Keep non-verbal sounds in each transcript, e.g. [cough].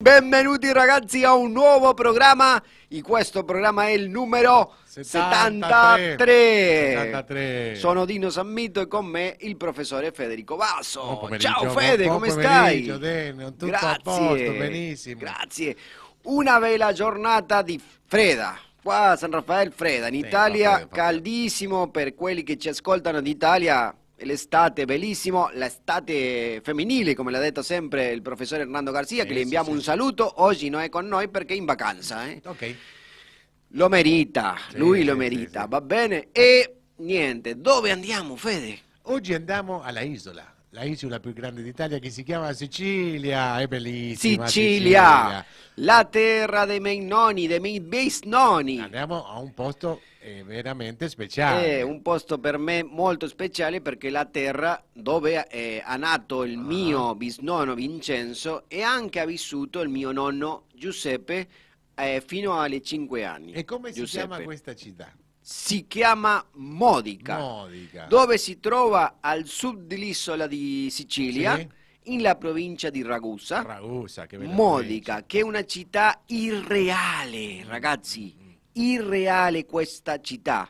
Benvenuti ragazzi a un nuovo programma e questo programma è il numero 73. 73. Sono Dino Sammito e con me il professore Federico Basso. Ciao Fede, come stai? Deno, tutto a posto, benissimo. Grazie. Una bella giornata di fredda. Qua a San Raffaele fredda, in Italia caldissimo per quelli che ci ascoltano d'Italia. L'estate bellissimo, l'estate femminile, come l'ha detto sempre il professore Hernando Garcia, Sì, che le sì, inviamo sì, un saluto. Oggi non è con noi perché è in vacanza. eh. Ok. Lo merita, Sì, lui lo merita, va bene? E niente, dove andiamo, Fede? Oggi andiamo alla isola, la isola più grande d'Italia che si chiama Sicilia, è bellissima. Sicilia, la terra dei miei nonni, dei miei bisnonni. Andiamo a un posto eh, veramente speciale. È un posto per me molto speciale perché la terra dove è nato il Ah. mio bisnonno Vincenzo e anche ha vissuto il mio nonno Giuseppe eh, fino alle 5 anni. E come si Giuseppe. chiama questa città? Si chiama Modica. Modica. dove si trova al sud dell'isola di Sicilia, Sì. nella provincia di Ragusa, Ragusa, che Modica, che è una città irreale, ragazzi. Irreale questa città.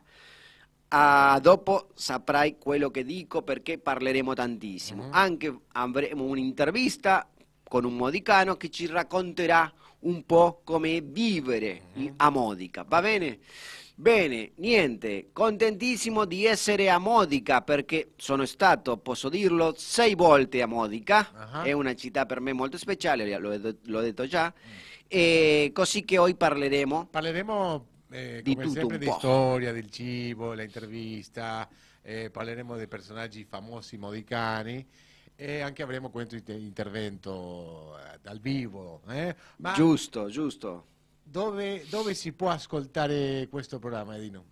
Ah, dopo saprai quello che dico perché parleremo tantissimo. Mhm. Anche avremo un'intervista con un modicano che ci racconterà un po' come vivere Mhm. in- a Modica, va bene? Bene, niente, contentissimo di essere a Modica perché sono stato, posso dirlo, sei volte a Modica, Ah. è una città per me molto speciale, l'ho, l'ho detto già, e così che oggi parleremo Parleremo eh, Di come tutto sempre un di po'. storia, del cibo, la intervista, eh, parleremo dei personaggi famosi modicani e anche avremo questo inter- intervento eh, dal vivo. eh. Ma giusto, giusto. dove, dove si può ascoltare questo programma, Edino?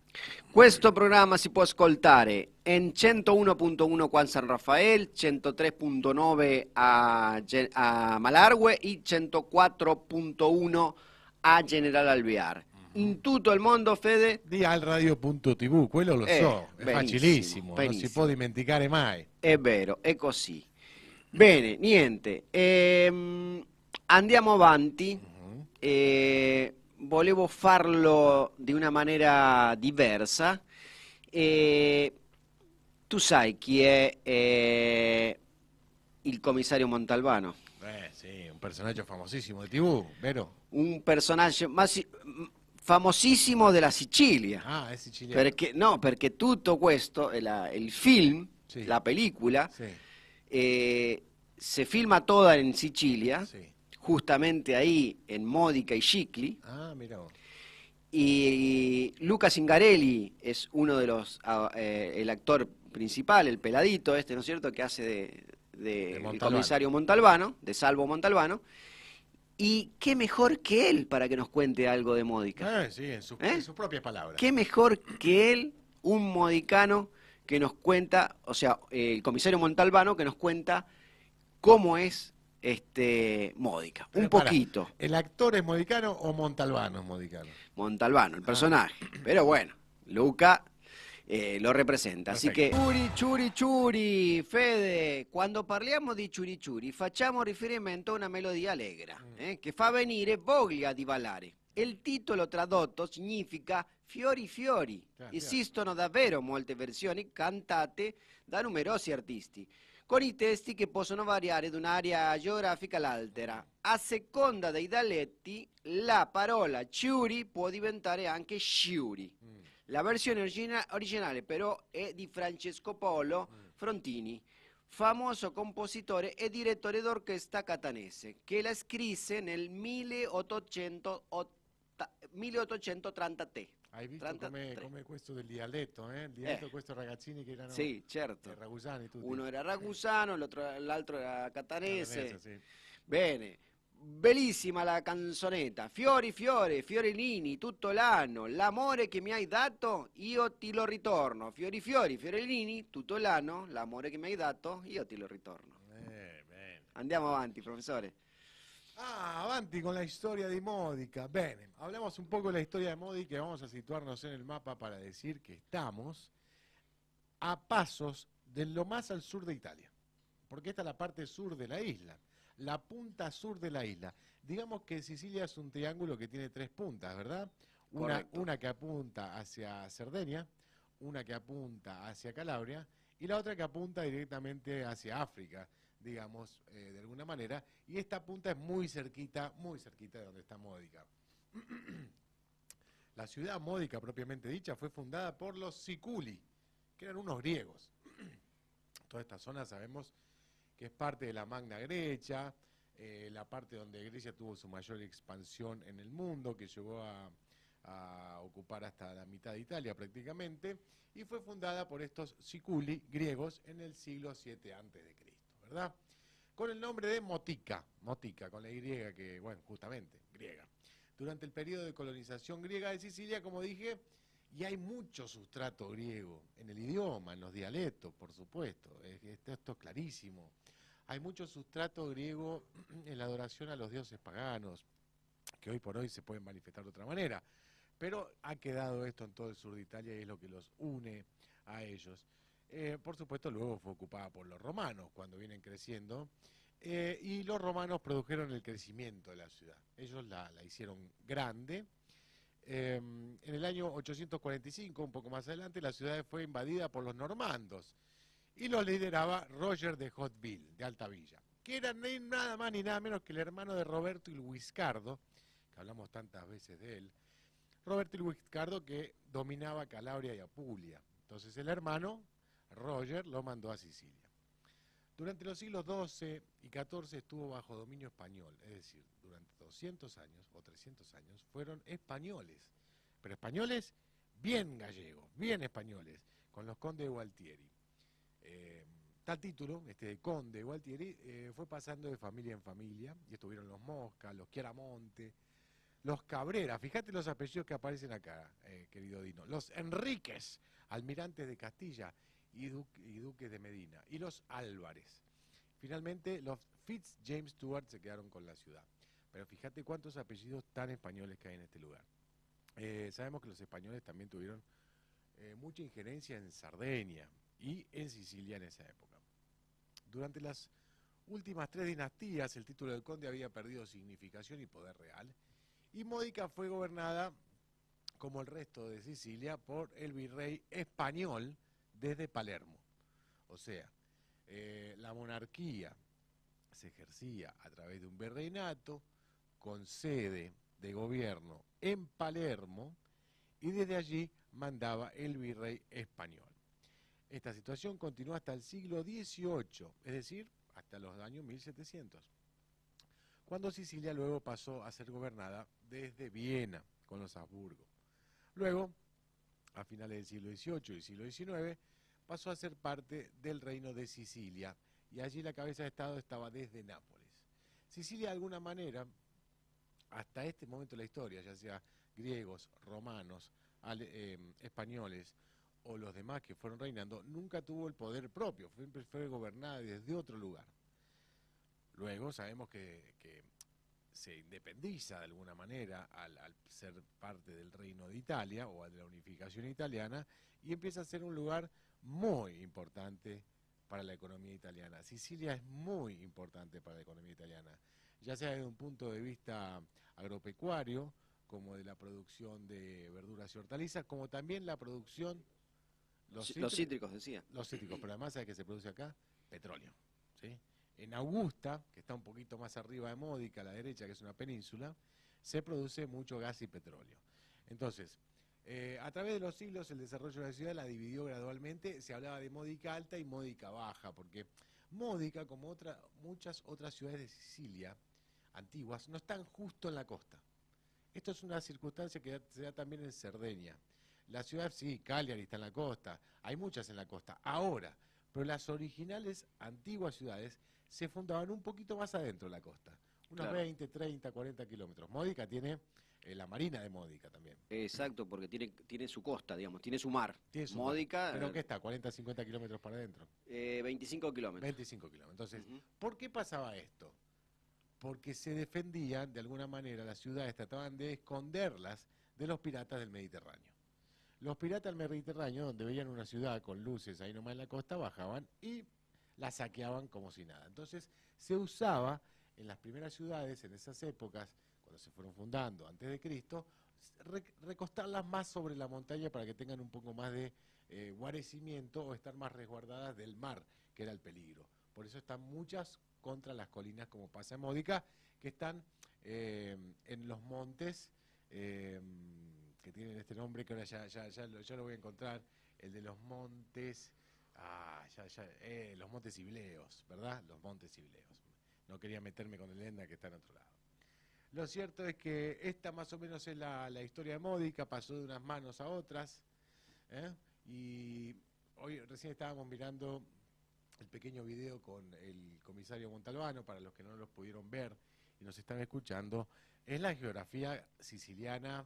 Questo programma si può ascoltare in 101.1 qua a San Raffaele, 103.9 a, a Malargue e 104.1 a General Alvear. In tutto il mondo, Fede, Di alradio.tv, quello lo Eh, so, è benissimo, facilissimo, non si benissimo. può dimenticare mai. è vero, è così. Bene, niente, ehm, andiamo avanti. Mhm. e volevo farlo di una maniera diversa. E tu sai chi è eh, il commissario Montalbano? Eh sì, un personaggio famosissimo di TV, vero? Un personaggio masi- famosissimo della Sicilia. Ah, è siciliano. Perché, no, perché tutto questo, è la- il film, Sì. la pellicula, Sì, eh, se filma toda en Sicilia, sì. justamente ahí en Módica y Chicli. Ah, mira. Y Luca Zingarelli es uno de los, ah, eh, el actor principal, el peladito este, ¿no es cierto?, que hace de, de De el Montalbano. comisario Montalbano, de Salvo Montalbano. Y qué mejor que él para que nos cuente algo de Módica. Eh, sí, en, su- ¿Eh? en sus propias palabras. Qué mejor que él, un modicano que nos cuenta, o sea, eh, el comisario Montalbano que nos cuenta cómo es este Módica. Un para, poquito. ¿El actor es modicano o Montalbano es modicano? Montalbano, el personaje. Pero bueno, Luca eh, lo representa. Así che Perfetto. Ciuri, ciuri, ciuri, Fede, quando parliamo di ciuri ciuri facciamo riferimento a una melodia allegra eh, che fa venire voglia di ballare. Il titolo tradotto significa fiori fiori. Chiaro, Esistono davvero molte versioni cantate da numerosi artisti con i testi che possono variare da un'area geografica all'altra. A seconda dei dialetti, la parola ciuri può diventare anche sciuri. Mm. La versione origina- originale però è di Francesco Polo Frontini, famoso compositore e direttore d'orchestra catanese, che la scrisse nel 1880 1833. Hai visto 33. come, come questo del dialetto, eh? Il dialetto Eh. di questi ragazzini che erano Sì, certo. eh, ragusani tutti. Uno era ragusano, l'altro, l'altro era catanese. Catanese, sì. Bene, bellissima la canzonetta. Fiori, fiori, fiorellini tutto l'anno. L'amore che mi hai dato, io ti lo ritorno. Fiori, fiori, fiorellini tutto l'anno. L'amore che mi hai dato, io ti lo ritorno. Eh, bene. Andiamo avanti, professore. Ah, avanti con la historia de Módica. Bene, hablamos un poco de la historia de Módica y vamos a situarnos en el mapa para decir que estamos a pasos de lo más al sur de Italia, porque esta es la parte sur de la isla. La punta sur de la isla. Digamos que Sicilia es un triángulo que tiene tres puntas, ¿verdad? Una, que apunta hacia Cerdeña, una que apunta hacia Calabria y la otra que apunta directamente hacia África, digamos, eh, de alguna manera. Y esta punta es muy cerquita, muy cerquita de donde está Módica. [clears throat] La ciudad módica propiamente dicha fue fundada por los Siculi, que eran unos griegos. [clears throat] Toda esta zona sabemos que es parte de la Magna Grecia, eh, la parte donde Grecia tuvo su mayor expansión en el mundo, que llegó a, ocupar hasta la mitad de Italia prácticamente, y fue fundada por estos Siculi griegos en el siglo VII antes de Cristo, ¿verdad? Con el nombre de Motica, Motica, con la Y que, bueno, justamente, griega durante el periodo de colonización griega de Sicilia, como dije, y hay mucho sustrato griego en el idioma, en los dialectos, por supuesto, es- esto, esto es clarísimo. Hay mucho sustrato griego [clears throat] en la adoración a los dioses paganos, que hoy por hoy se pueden manifestar de otra manera, pero ha quedado esto en todo el sur de Italia y es lo que los une a ellos. Eh, por supuesto, luego fue ocupada por los romanos cuando vienen creciendo. eh, y los romanos produjeron el crecimiento de la ciudad. Ellos la, la hicieron grande. Eh, en el año 845, un poco más adelante, la ciudad fue invadida por los normandos y los lideraba Roger de Hauteville, de Altavilla, que era nada más ni nada menos que el hermano de Roberto el Guiscardo, que hablamos tantas veces de él, Roberto el Guiscardo que dominaba Calabria y Apulia. Entonces el hermano, Roger, lo mandó a Sicilia. Durante los siglos XII y XIV estuvo bajo dominio español, es decir, durante 200 años o 300 años fueron españoles, pero españoles bien gallegos, bien españoles, con los condes de Gualtieri. Eh, tal título, este de conde de Gualtieri, eh, fue pasando de familia en familia, y estuvieron los Mosca, los Chiaramonte, los Cabrera, fíjate los apellidos que aparecen acá, eh, querido Dino, los Enríquez, almirantes de Castilla y, du- y duques de Medina, y los Álvarez. Finalmente, los Fitz James Stewart se quedaron con la ciudad. Pero fíjate cuántos apellidos tan españoles que hay en este lugar. Eh, sabemos que los españoles también tuvieron mucha injerencia en Sardeña y en Sicilia en esa época. Durante las últimas tres dinastías, el título de conde había perdido significación y poder real, y Módica fue gobernada, como el resto de Sicilia, por el virrey español desde Palermo. O sea, eh, la monarquía se ejercía a través de un virreinato con sede de gobierno en Palermo y desde allí mandaba el virrey español. Esta situación continuó hasta el siglo XVIII, es decir, hasta los años 1700, cuando Sicilia luego pasó a ser gobernada desde Viena con los Habsburgo. Luego, a finales del siglo XVIII y siglo XIX, pasó a ser parte del reino de Sicilia y allí la cabeza de Estado estaba desde Nápoles. Sicilia de alguna manera, hasta este momento de la historia, ya sea griegos, romanos, eh, españoles o los demás que fueron reinando, nunca tuvo el poder propio, siempre fue gobernada desde otro lugar. Luego sabemos que, se independiza de alguna manera al, al ser parte del reino de Italia o de la unificación italiana y empieza a ser un lugar muy importante para la economía italiana. Sicilia es muy importante para la economía italiana, ya sea desde un punto de vista agropecuario, como de la producción de verduras y hortalizas, como también la producción... Los, cítricos- cítricos, decía. los cítricos, [clears throat] pero además ¿sabe que se produce acá? Petróleo. ¿sí? En Augusta, que está un poquito más arriba de Módica, a la derecha, que es una península, se produce mucho gas y petróleo. Entonces, eh, a través de los siglos el desarrollo de la ciudad la dividió gradualmente, se hablaba de Módica alta y Módica baja, porque Módica, como otra, muchas otras ciudades de Sicilia antiguas, no están justo en la costa. Esto es una circunstancia que se da también en Cerdeña. La ciudad, sí, Cagliari está en la costa, hay muchas en la costa, ahora, pero las originales antiguas ciudades se fundaban un poquito más adentro de la costa, unos Claro. 20, 30, 40 kilómetros. Módica tiene eh, la marina de Módica también. Exacto, porque tiene, tiene su costa, digamos, tiene su mar. Tiene su- Módica, ¿Pero eh, qué está? ¿40, 50 kilómetros para adentro? eh, 25 kilómetros. 25 kilómetros. Entonces. ¿por qué pasaba esto? Porque se defendían, de alguna manera, las ciudades trataban de esconderlas de los piratas del Mediterráneo. Los piratas del Mediterráneo, donde veían una ciudad con luces ahí nomás en la costa, bajaban y la saqueaban como si nada. Entonces, se usaba en las primeras ciudades, en esas épocas, cuando se fueron fundando antes de Cristo, re- recostarlas más sobre la montaña para que tengan un poco más de eh, guarecimiento o estar más resguardadas del mar, que era el peligro. Por eso están muchas contra las colinas, como pasa en Módica, que están eh, en los montes eh, que tienen este nombre, que ahora ya, ya, ya, lo, ya lo voy a encontrar, el de los montes, ah, ya, ya, eh, los montes Ibleos, ¿verdad? Los montes Ibleos. No quería meterme con el Enda que está en otro lado. Lo cierto es que esta más o menos es la, la historia de Módica, pasó de unas manos a otras, ¿eh? y hoy recién estábamos mirando el pequeño video con el comisario Montalbano, para los que no los pudieron ver y nos están escuchando, es la geografía siciliana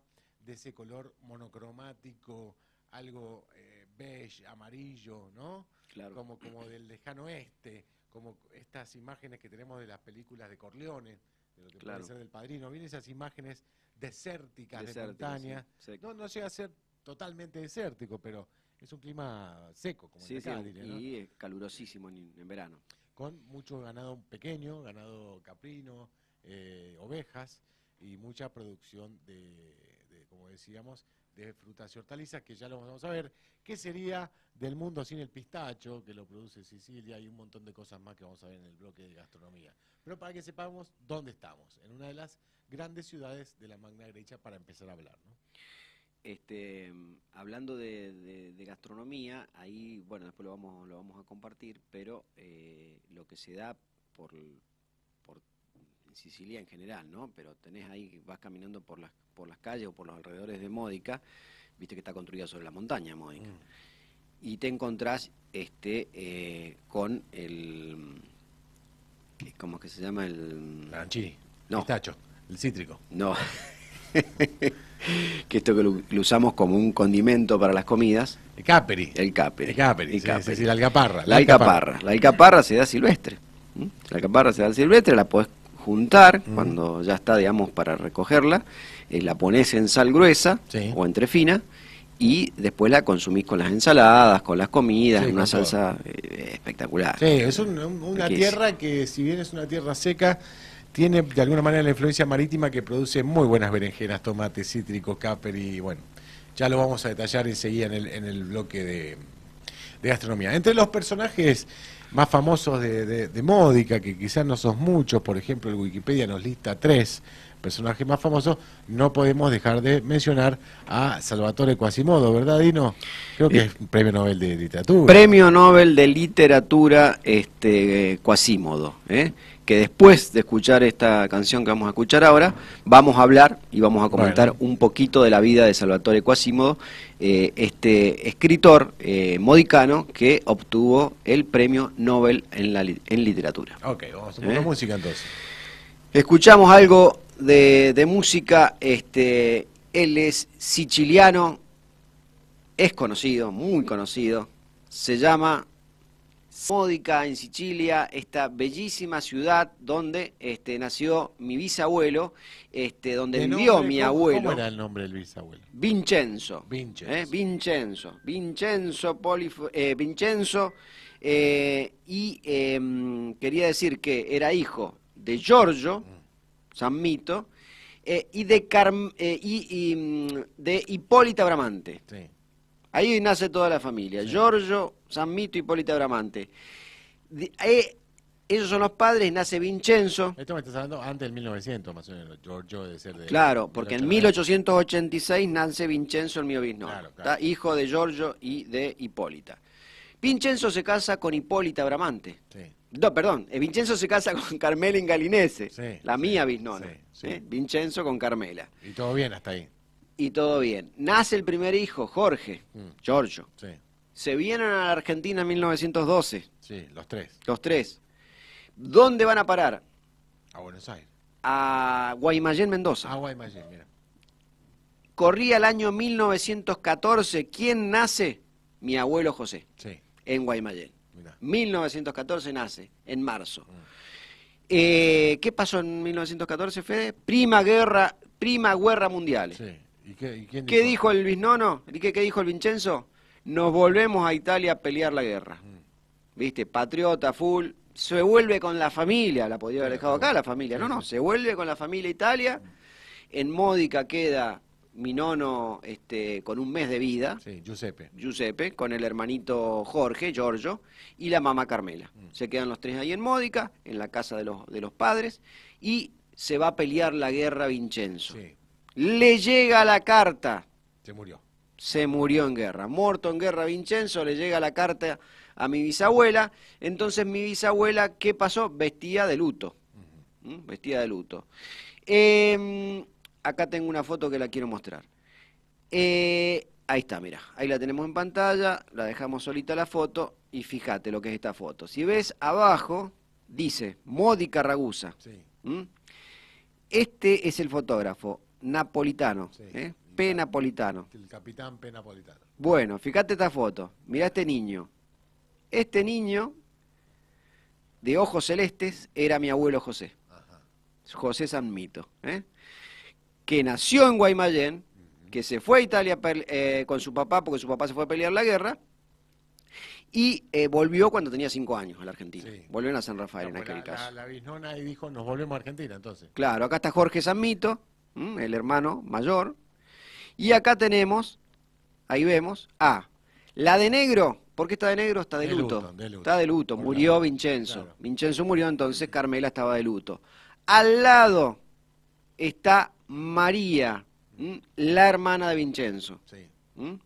de ese color monocromático, algo eh, beige, amarillo, ¿no? Claro. Como, como del lejano oeste, como estas imágenes que tenemos de las películas de Corleone, de lo que Claro. puede ser del padrino, vienen esas imágenes desérticas de montaña. sí. No, no llega a ser totalmente desértico, pero es un clima seco, como Sí, el sí, diría, ¿no? y es calurosísimo en, en verano. con mucho ganado pequeño, ganado caprino, eh, ovejas y mucha producción de, decíamos, de frutas y hortalizas, que ya lo vamos a ver, qué sería del mundo sin el pistacho, que lo produce Sicilia, y un montón de cosas más que vamos a ver en el bloque de gastronomía. Pero para que sepamos dónde estamos, en una de las grandes ciudades de la Magna Grecia para empezar a hablar. ¿no? Este, hablando de, gastronomía, ahí, bueno, después lo vamos, lo vamos a compartir, pero eh, lo que se da por en Sicilia en general, ¿no? Pero tenés ahí, vas caminando por las, por las calles o por los alrededores de Módica, viste que está construida sobre la montaña Módica, y te encontrás este, eh, con el, ¿qué- ¿cómo es que se llama? El, Arancini, No. pistacho, el cítrico. no. [laughs] que esto que lo, lo usamos como un condimento para las comidas, El caperi. el caperi. El caperi, El caperi. sí, sí, la alcaparra. La alcaparra. La alcaparra se da silvestre. La alcaparra se da silvestre, la podés juntar Mm. cuando ya está, digamos, para recogerla. eh, la pones en sal gruesa Sí. o entre fina y después la consumís con las ensaladas, con las comidas, Sí, una salsa eh, espectacular. Sí, es un- un- una tierra que, si bien es una tierra seca, tiene de alguna manera la influencia marítima que produce muy buenas berenjenas, tomates, cítricos, caperi, y bueno, ya lo vamos a detallar enseguida en el, en el bloque de, de gastronomía. Entre los personajes más famosos de, de, de Módica, que quizás no sos muchos, por ejemplo, el Wikipedia nos lista tres personajes más famosos, no podemos dejar de mencionar a Salvatore Quasimodo, ¿verdad, Dino? Creo que es un premio Nobel de literatura. Premio Nobel de Literatura este, Quasímodo, ¿eh? que después de escuchar esta canción que vamos a escuchar ahora, vamos a hablar y vamos a comentar Bueno. un poquito de la vida de Salvatore Quasímodo, eh, este escritor eh, modicano que obtuvo el Premio Nobel en, la, en Literatura. Ok, vamos a poner ¿Eh? música entonces. Escuchamos algo de, de música, este, él es siciliano, es conocido, muy conocido, se llama Módica en Sicilia, esta bellísima ciudad donde este, nació mi bisabuelo, este, donde De vivió nombre, mi ¿cómo- abuelo, ¿Cómo era el nombre del bisabuelo? Vincenzo. Vincenzo. ¿eh? Vincenzo. Vincenzo, Polif- eh, Vincenzo eh, y em, quería decir que era hijo de Giorgio, San Mito, eh, y, de Carm- y, y, mm, de Hipólita Bramante. Sí. Ahí nace toda la familia. Giorgio, San Mito, Hipólita Bramante. De- eh, ellos son los padres, nace Vincenzo. Esto me estás hablando antes del 1900, más o menos. Giorgio debe ser de. Claro, porque en 1886 nace Vincenzo, el mío bisnono, Claro, claro. hijo de Giorgio y de Hipólita. Vincenzo se casa con Hipólita Bramante. Sí. No, perdón, eh, Vincenzo se casa con Carmela Ingalinese, Sí, la mía bisnona. ¿eh? Vincenzo con Carmela. Y todo bien hasta ahí. Y todo bien. Nace el primer hijo, Jorge, Mm. Giorgio. Sí, Se vienen a la Argentina en 1912, sí, los tres. los tres. ¿Dónde van a parar? A Buenos Aires. A Guaymallén, Mendoza. Agua y Magín, mira. Corría el año 1914. ¿Quién nace? Mi abuelo José, Sí, en Guaymallén. mira. 1914 nace, en marzo. Mm. Eh, ¿Qué pasó en 1914, Fede? Prima guerra, prima guerra mundial. Sí. ¿Y, qué, y quién ¿Qué dijo el Bisnono? ¿Y qué, qué dijo el Vincenzo? Nos volvemos a Italia a pelear la guerra. Mm. ¿Viste? Patriota, full, se vuelve con la familia, la podría haber dejado acá la familia, no, no, se vuelve con la familia a Italia, en Módica queda mi nono este, con un mes de vida, Sí, Giuseppe. Giuseppe, con el hermanito Jorge, Giorgio, y la mamá Carmela. Mm. Se quedan los tres ahí en Módica, en la casa de los, de los padres, y se va a pelear la guerra Vincenzo. Sí, Le llega la carta, se murió. se murió en guerra. Muerto en guerra Vincenzo, le llega la carta a mi bisabuela. Entonces mi bisabuela, ¿qué pasó? Vestía de luto. ¿Mm? Vestida de luto. Eh, acá tengo una foto que la quiero mostrar. Eh, ahí está, mira. Ahí la tenemos en pantalla, la dejamos solita la foto y fíjate lo que es esta foto. Si ves abajo, dice Módica Ragusa. Sí, ¿Mm? Este es el fotógrafo, napolitano, Sí. ¿eh? P. Napolitano. el capitán P. Napolitano. Bueno, fíjate esta foto, mirá este niño. Este niño, de ojos celestes, era mi abuelo José, Ajá. José San Mito, ¿eh? que nació en Guaymallén, que se fue a Italia eh, con su papá, porque su papá se fue a pelear la guerra, y eh, volvió cuando tenía cinco años a la Argentina. Sí. Volvió a San Rafael en No, pues aquel la, caso. la, la bisnona ahí dijo, nos volvemos a Argentina entonces. Claro, acá está Jorge Sanmito, ¿m? el hermano mayor. Y acá tenemos, ahí vemos, a la de negro. ¿Por qué está de negro? Está de, De luto. luto, de luto. Está de luto. Por Murió Vincenzo. claro. Vincenzo murió, entonces Carmela estaba de luto. Al lado está María, ¿m? la hermana de Vincenzo.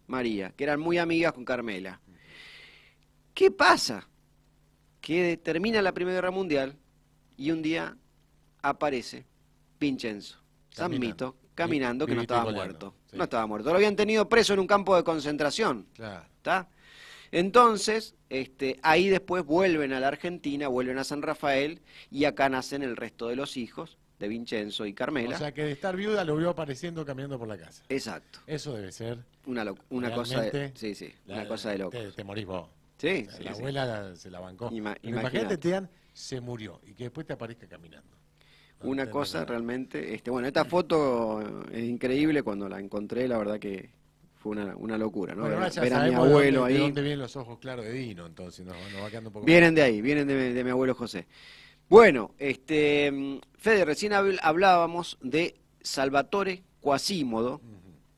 María, que eran muy amigas con Carmela. ¿Qué pasa? Que termina la Primera Guerra Mundial y un día aparece Vincenzo, San. Mito, caminando, que no estaba muerto. sí. No estaba muerto. Lo habían tenido preso en un campo de concentración. Claro. ¿Está? Entonces, este, ahí después vuelven a la Argentina, vuelven a San Rafael y acá nacen el resto de los hijos de Vincenzo y Carmela. O sea que de estar viuda lo vio apareciendo caminando por la casa. Exacto. Eso debe ser. Una, una cosa de, sí, sí, la- una cosa de loco. Te, te morís vos. Sí, O sea, sí, la sí. abuela la- se la bancó. Ima- imagínate. imagínate, te digan, se murió y que después te aparezca caminando. Una cosa realmente, este, bueno, esta foto es increíble cuando la encontré, la verdad que fue una, una locura, ¿no? Bueno, ver a mi de abuelo dónde, de ahí. dónde vienen los ojos claros de Dino, entonces nos, nos va quedando un poco. Vienen de ahí, vienen de, de mi abuelo José. Bueno, este, mm, Fede, recién habl- hablábamos de Salvatore Quasimodo,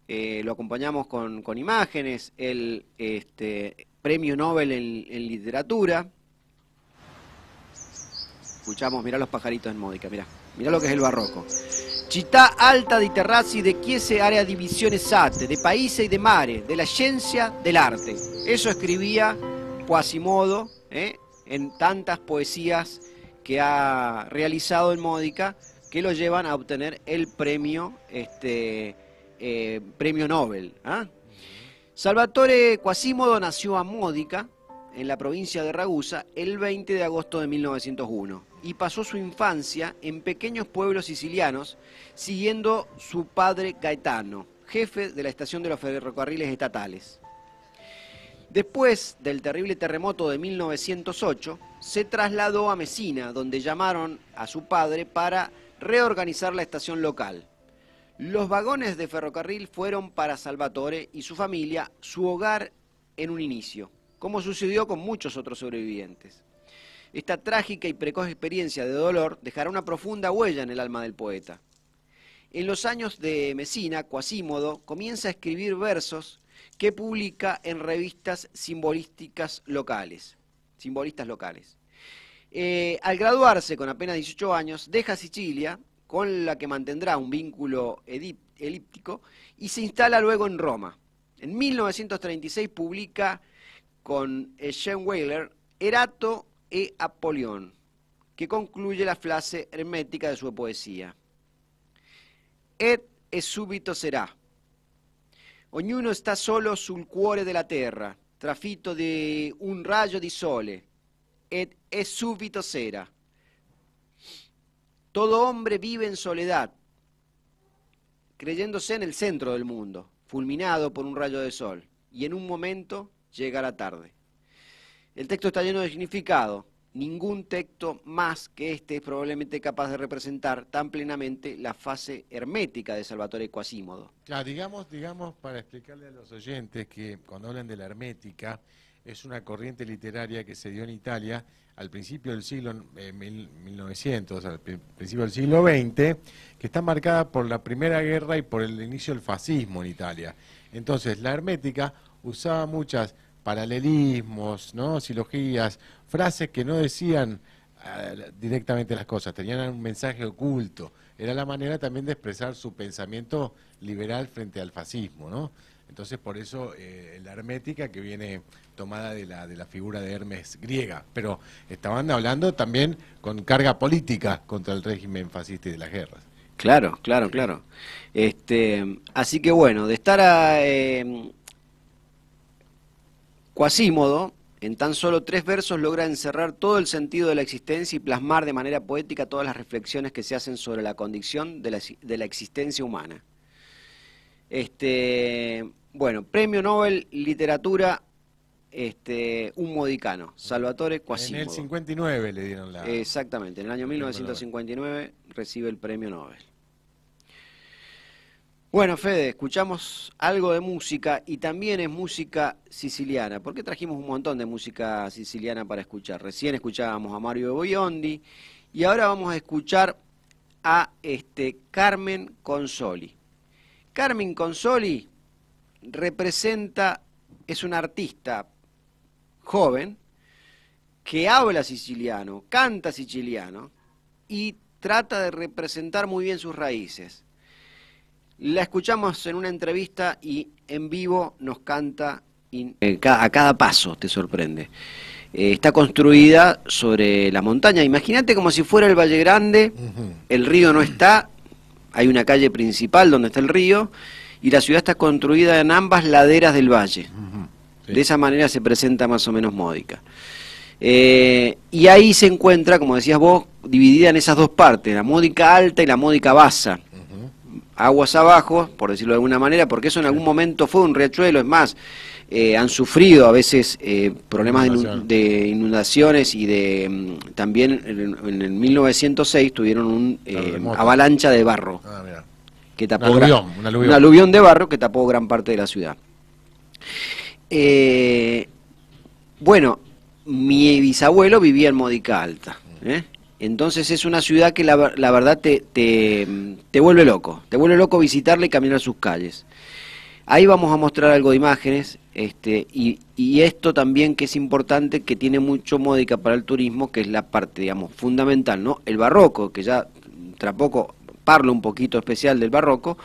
eh, lo acompañamos con, con imágenes, el este, premio Nobel en, en literatura. Escuchamos, mirá los pajaritos en Módica, mirá, mirá lo que es el barroco. Città alta di terrazzi de chiese area di visione esatte, de paese y de mare, de la ciencia del arte. Eso escribía Quasimodo ¿eh? en tantas poesías que ha realizado en Módica que lo llevan a obtener el premio, este, eh, premio Nobel. ¿ah? Salvatore Quasimodo nació a Módica, en la provincia de Ragusa, el 20 de agosto de 1901 y pasó su infancia en pequeños pueblos sicilianos siguiendo su padre Gaetano, jefe de la estación de los ferrocarriles estatales. Después del terrible terremoto de 1908, se trasladó a Mesina, donde llamaron a su padre para reorganizar la estación local. Los vagones de ferrocarril fueron para Salvatore y su familia su hogar en un inicio, como sucedió con muchos otros sobrevivientes. Esta trágica y precoz experiencia de dolor dejará una profunda huella en el alma del poeta. En los años de Mesina, Quasímodo comienza a escribir versos que publica en revistas simbolísticas locales, simbolistas locales. Eh, al graduarse con apenas 18 años, deja Sicilia, con la que mantendrá un vínculo elíptico, y se instala luego en Roma. En 1936 publica con eh, Shane Wheeler Erato e Apolión, que concluye la frase hermética de su poesía. Et e subito será. Ognuno sta solo sul cuore della terra, trafitto di un raggio di sole, ed è subito sera. Todo hombre vive en soledad, creyéndose en el centro del mundo, fulminado por un rayo de sol, y en un momento llega la tarde. El texto está lleno de significado. Ningún texto más que este es probablemente capaz de representar tan plenamente la fase hermética de Salvatore Quasimodo. Claro, digamos, digamos, para explicarle a los oyentes que cuando hablan de la hermética, es una corriente literaria que se dio en Italia al principio del siglo 1900, al principio del siglo XX, que está marcada por la Primera Guerra y por el inicio del fascismo en Italia. Entonces, la hermética usaba muchas paralelismos, ¿no? silogías, frases que no decían eh, directamente las cosas, tenían un mensaje oculto. Era la manera también de expresar su pensamiento liberal frente al fascismo, ¿no? Entonces, por eso eh, la hermética que viene tomada de la, de la figura de Hermes griega. Pero estaban hablando también con carga política contra el régimen fascista y de las guerras. Claro, claro, claro. Este, así que bueno, de estar a eh, Quasímodo, en tan solo tres versos logra encerrar todo el sentido de la existencia y plasmar de manera poética todas las reflexiones que se hacen sobre la condición de la, de la existencia humana. Este, bueno, Premio Nobel Literatura, este, un modicano, Salvatore Quasimodo. En el 59 le dieron la... Exactamente, en el año 1959 recibe el Premio Nobel. Bueno, Fede, escuchamos algo de música y también es música siciliana. ¿Por qué trajimos un montón de música siciliana para escuchar? Recién escuchábamos a Mario Boiondi y ahora vamos a escuchar a este Carmen Consoli. Carmen Consoli representa, es un artista joven que habla siciliano, canta siciliano y trata de representar muy bien sus raíces. La escuchamos en una entrevista y en vivo nos canta eh, a cada paso, te sorprende. Eh, está construida sobre la montaña. Imagínate como si fuera el Valle Grande, el río no está, hay una calle principal donde está el río y la ciudad está construida en ambas laderas del valle. De esa manera se presenta más o menos módica. Eh, y ahí se encuentra, como decías vos, dividida en esas dos partes, la módica alta y la módica basa. Aguas abajo, por decirlo de alguna manera, porque eso en algún momento fue un riachuelo, es más, eh, han sufrido a veces eh, problemas de, inundaciones y de mm, también en, el 1906 tuvieron un avalancha de barro. Ah, que tapó un aluvión, de barro que tapó gran parte de la ciudad. Eh, bueno, mi bisabuelo vivía en Modica Alta. ¿eh? Entonces es una ciudad que la, verdad te, te, vuelve loco. Te vuelve loco visitarla y caminar sus calles. Ahí vamos a mostrar algo de imágenes este, y, y, esto también que es importante, que tiene mucho módica para el turismo, que es la parte, digamos, fundamental, ¿no? El barroco, que ya poco parlo un poquito especial del barroco,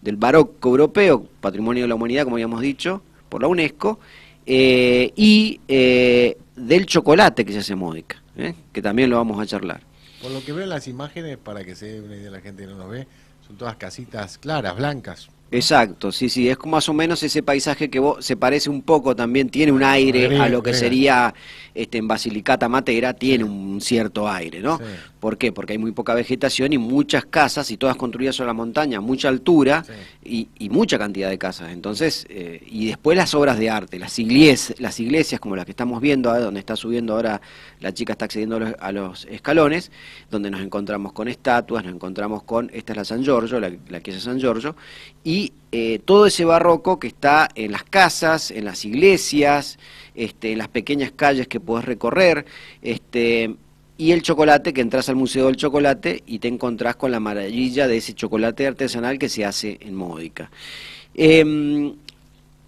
del barroco europeo, patrimonio de la humanidad, como habíamos dicho, por la UNESCO, eh, y eh, del chocolate que se hace módica, ¿eh? que también lo vamos a charlar. Por lo que veo las imágenes, para que se dé una idea la gente que no lo ve, son todas casitas claras, blancas. Exacto, sí, sí, es como más o menos ese paisaje que vos, se parece un poco también, tiene un aire a lo que sería este, en Basilicata Matera, tiene un cierto aire, ¿no? ¿Por qué? Porque hay muy poca vegetación y muchas casas, y todas construidas sobre la montaña, mucha altura y, mucha cantidad de casas. Entonces, eh, y después las obras de arte, las iglesias, las iglesias como las que estamos viendo, donde está subiendo ahora, la chica está accediendo a los, escalones, donde nos encontramos con estatuas, nos encontramos con, esta es la San Giorgio, la, la de San Giorgio, y eh, todo ese barroco que está en las casas, en las iglesias, este, en las pequeñas calles que puedes recorrer, este, y el chocolate, que entras al Museo del Chocolate y te encontrás con la maravilla de ese chocolate artesanal que se hace en Módica. Em,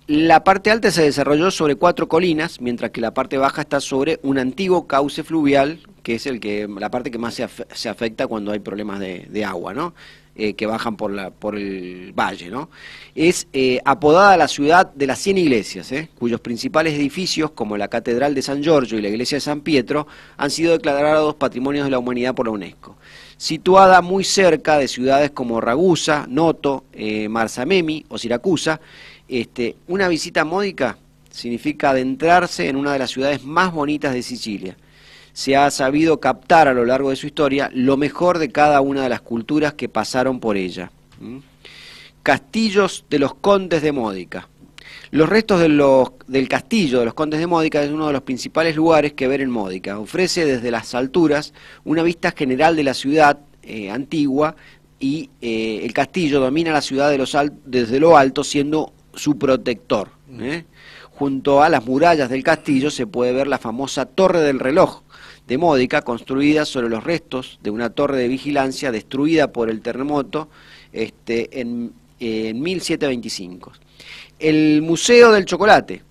la parte alta se desarrolló sobre cuatro colinas, mientras que la parte baja está sobre un antiguo cauce fluvial, que es el que, la parte que más se, afecta cuando hay problemas de agua, ¿no? Eh, que bajan por, la, por el valle. ¿no? Es eh, apodada la ciudad de las 100 iglesias, ¿eh? cuyos principales edificios, como la Catedral de San Giorgio y la Iglesia de San Pietro, han sido declarados Patrimonios de la Humanidad por la UNESCO. Situada muy cerca de ciudades como Ragusa, Noto, Marsamemi o Siracusa, este, una visita módica significa adentrarse en una de las ciudades más bonitas de Sicilia se ha sabido captar a lo largo de su historia lo mejor de cada una de las culturas que pasaron por ella. Castillos de los Condes de Módica. Los restos del castillo de los Condes de Módica es uno de los principales lugares que ver en Módica. Ofrece desde las alturas una vista general de la ciudad eh, antigua y eh, el castillo domina la ciudad de los desde lo alto siendo su protector. ¿eh? junto a las murallas del castillo se puede ver la famosa Torre del Reloj de Módica, construida sobre los restos de una torre de vigilancia destruida por el terremoto este, en, en 1725. El Museo del Chocolate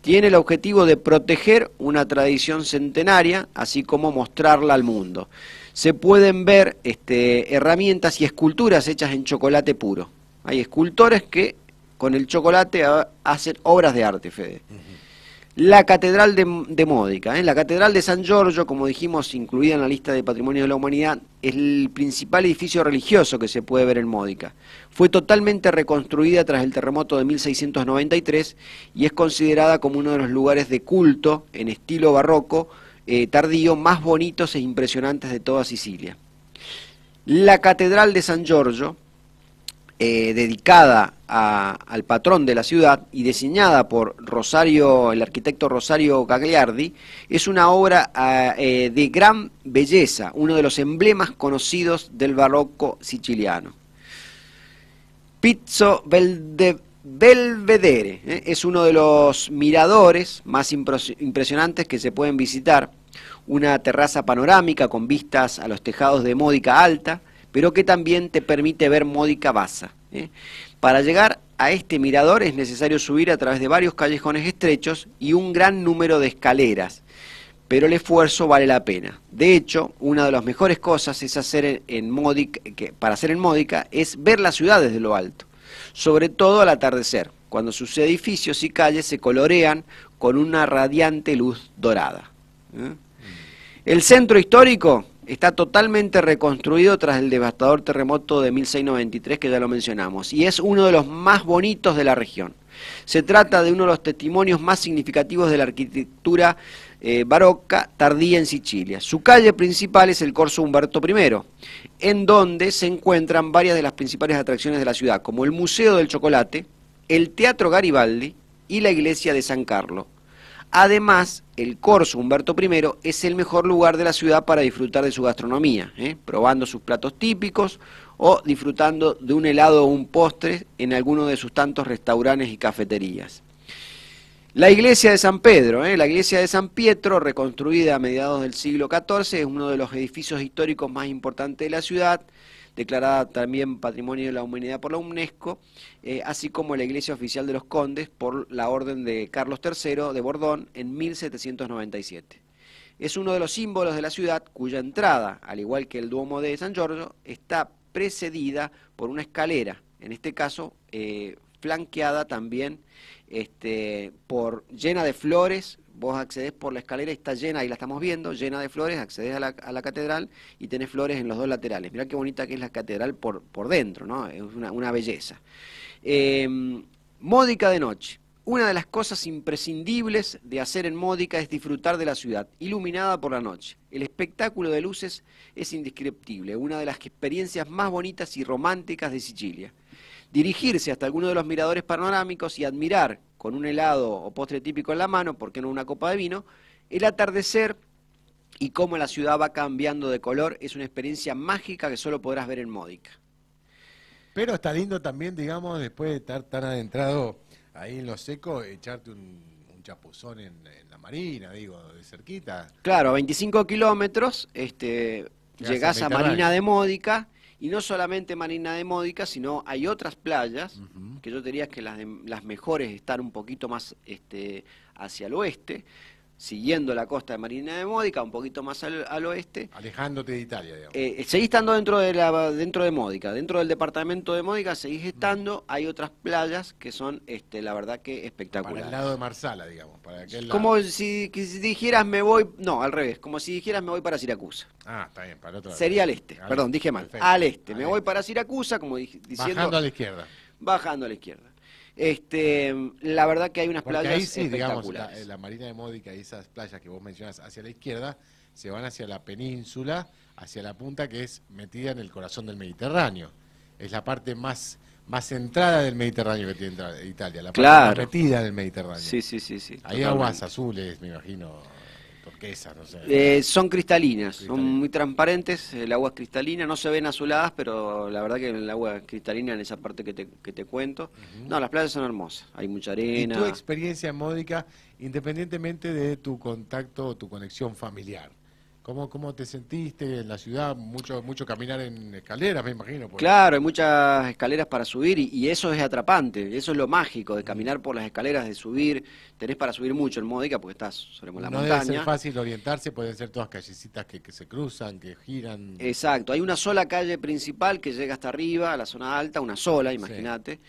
tiene el objetivo de proteger una tradición centenaria, así como mostrarla al mundo. Se pueden ver este, herramientas y esculturas hechas en chocolate puro. Hay escultores que con el chocolate hacen obras de arte, Fede. La Catedral de, Módica, ¿eh? la Catedral de San Giorgio, como dijimos, incluida en la lista de Patrimonio de la Humanidad, es el principal edificio religioso que se puede ver en Módica. Fue totalmente reconstruida tras el terremoto de 1693 y es considerada como uno de los lugares de culto en estilo barroco eh, tardío más bonitos e impresionantes de toda Sicilia. La Catedral de San Giorgio, eh, dedicada al patrón de la ciudad y diseñada por Rosario, el arquitecto Rosario Gagliardi, es una obra ah, eh, de gran belleza, uno de los emblemas conocidos del barroco siciliano. Pizzo Belvedere eh, es uno de los miradores más impresionantes que se pueden visitar, una terraza panorámica con vistas a los tejados de Módica Alta, pero que también te permite ver Módica Baza. ¿eh? Para llegar a este mirador es necesario subir a través de varios callejones estrechos y un gran número de escaleras, pero el esfuerzo vale la pena. De hecho, una de las mejores cosas es hacer en para hacer en Módica es ver la ciudad desde lo alto, sobre todo al atardecer, cuando sus edificios y calles se colorean con una radiante luz dorada. ¿eh? El centro histórico está totalmente reconstruido tras el devastador terremoto de 1693 que ya lo mencionamos y es uno de los más bonitos de la región. Se trata de uno de los testimonios más significativos de la arquitectura eh, barroca tardía en Sicilia. Su calle principal es el Corso Humberto I, en donde se encuentran varias de las principales atracciones de la ciudad, como el Museo del Chocolate, el Teatro Garibaldi y la Iglesia de San Carlos, Además, el Corso Humberto I es el mejor lugar de la ciudad para disfrutar de su gastronomía, ¿eh? probando sus platos típicos o disfrutando de un helado o un postre en alguno de sus tantos restaurantes y cafeterías. La iglesia de San Pedro, ¿eh? la iglesia de San Pietro, reconstruida a mediados del siglo XIV, es uno de los edificios históricos más importantes de la ciudad declarada también Patrimonio de la Humanidad por la UNESCO, eh, así como la Iglesia Oficial de los Condes por la Orden de Carlos III de Bordón en 1797. Es uno de los símbolos de la ciudad cuya entrada, al igual que el Duomo de San Giorgio, está precedida por una escalera, en este caso eh, flanqueada también este, por llena de flores vos accedes por la escalera y está llena, ahí la estamos viendo, llena de flores, accedes a la, catedral y tenés flores en los dos laterales. Mirá qué bonita que es la catedral por, por dentro, ¿no? Es una, belleza. Em, módica de noche. Una de las cosas imprescindibles de hacer en Módica es disfrutar de la ciudad, iluminada por la noche. El espectáculo de luces es indescriptible, una de las experiencias más bonitas y románticas de Sicilia. Dirigirse hasta alguno de los miradores panorámicos y admirar con un helado o postre típico en la mano, ¿por qué no una copa de vino? El atardecer y cómo la ciudad va cambiando de color es una experiencia mágica que solo podrás ver en Módica. Pero está lindo también, digamos, después de estar tan adentrado ahí en lo seco, echarte un, chapuzón en, la marina, digo, de cerquita. Claro, a 25 kilómetros, este, llegás a Marina de Módica y no solamente Marina de Módica, sino hay otras playas, que yo diría que las, las mejores están un poquito más este, hacia el oeste, siguiendo la costa de Marina de Módica, un poquito más al, oeste. Alejándote de Italia, digamos. Eh, eh, seguís estando dentro de, la, dentro de Módica, dentro del departamento de Módica seguís estando, hay otras playas que son, este, la verdad que espectaculares. Para el lado de Marsala, digamos, para aquel lado. Como si, dijeras me voy, no, al revés, como si dijeras me voy para Siracusa. Ah, está bien, para otro lado. Sería al este, perdón, dije mal, al este, me voy para Siracusa, como diciendo... Bajando a la izquierda. Bajando a la izquierda. Este, la verdad que hay unas playas ahí sí, Digamos, la, Marina de Módica y esas playas que vos mencionas hacia la izquierda se van hacia la península, hacia la punta que es metida en el corazón del Mediterráneo. Es la parte más más centrada del Mediterráneo que tiene Italia, la parte más metida en el Mediterráneo. Sí, sí, sí, sí. Hay aguas azules, me imagino turquesa, no sé. Eh, son cristalinas, son muy transparentes, el agua es cristalina, no se ven azuladas, pero la verdad que el agua es cristalina en esa parte que te, que te cuento. No, las playas son hermosas, hay mucha Y arena. tu experiencia módica, independientemente de tu contacto o tu conexión familiar. ¿Cómo, ¿Cómo te sentiste en la ciudad? Mucho mucho caminar en escaleras, me imagino. porque- Claro, hay muchas escaleras para subir y, y eso es atrapante, eso es lo mágico de caminar por las escaleras, de subir, tenés para subir mucho en Módica porque estás sobre la no debe ser fácil orientarse, pueden ser todas callecitas que, que se cruzan, que giran. Exacto, hay una sola calle principal que llega hasta arriba, a la zona alta, una sola, imagínate.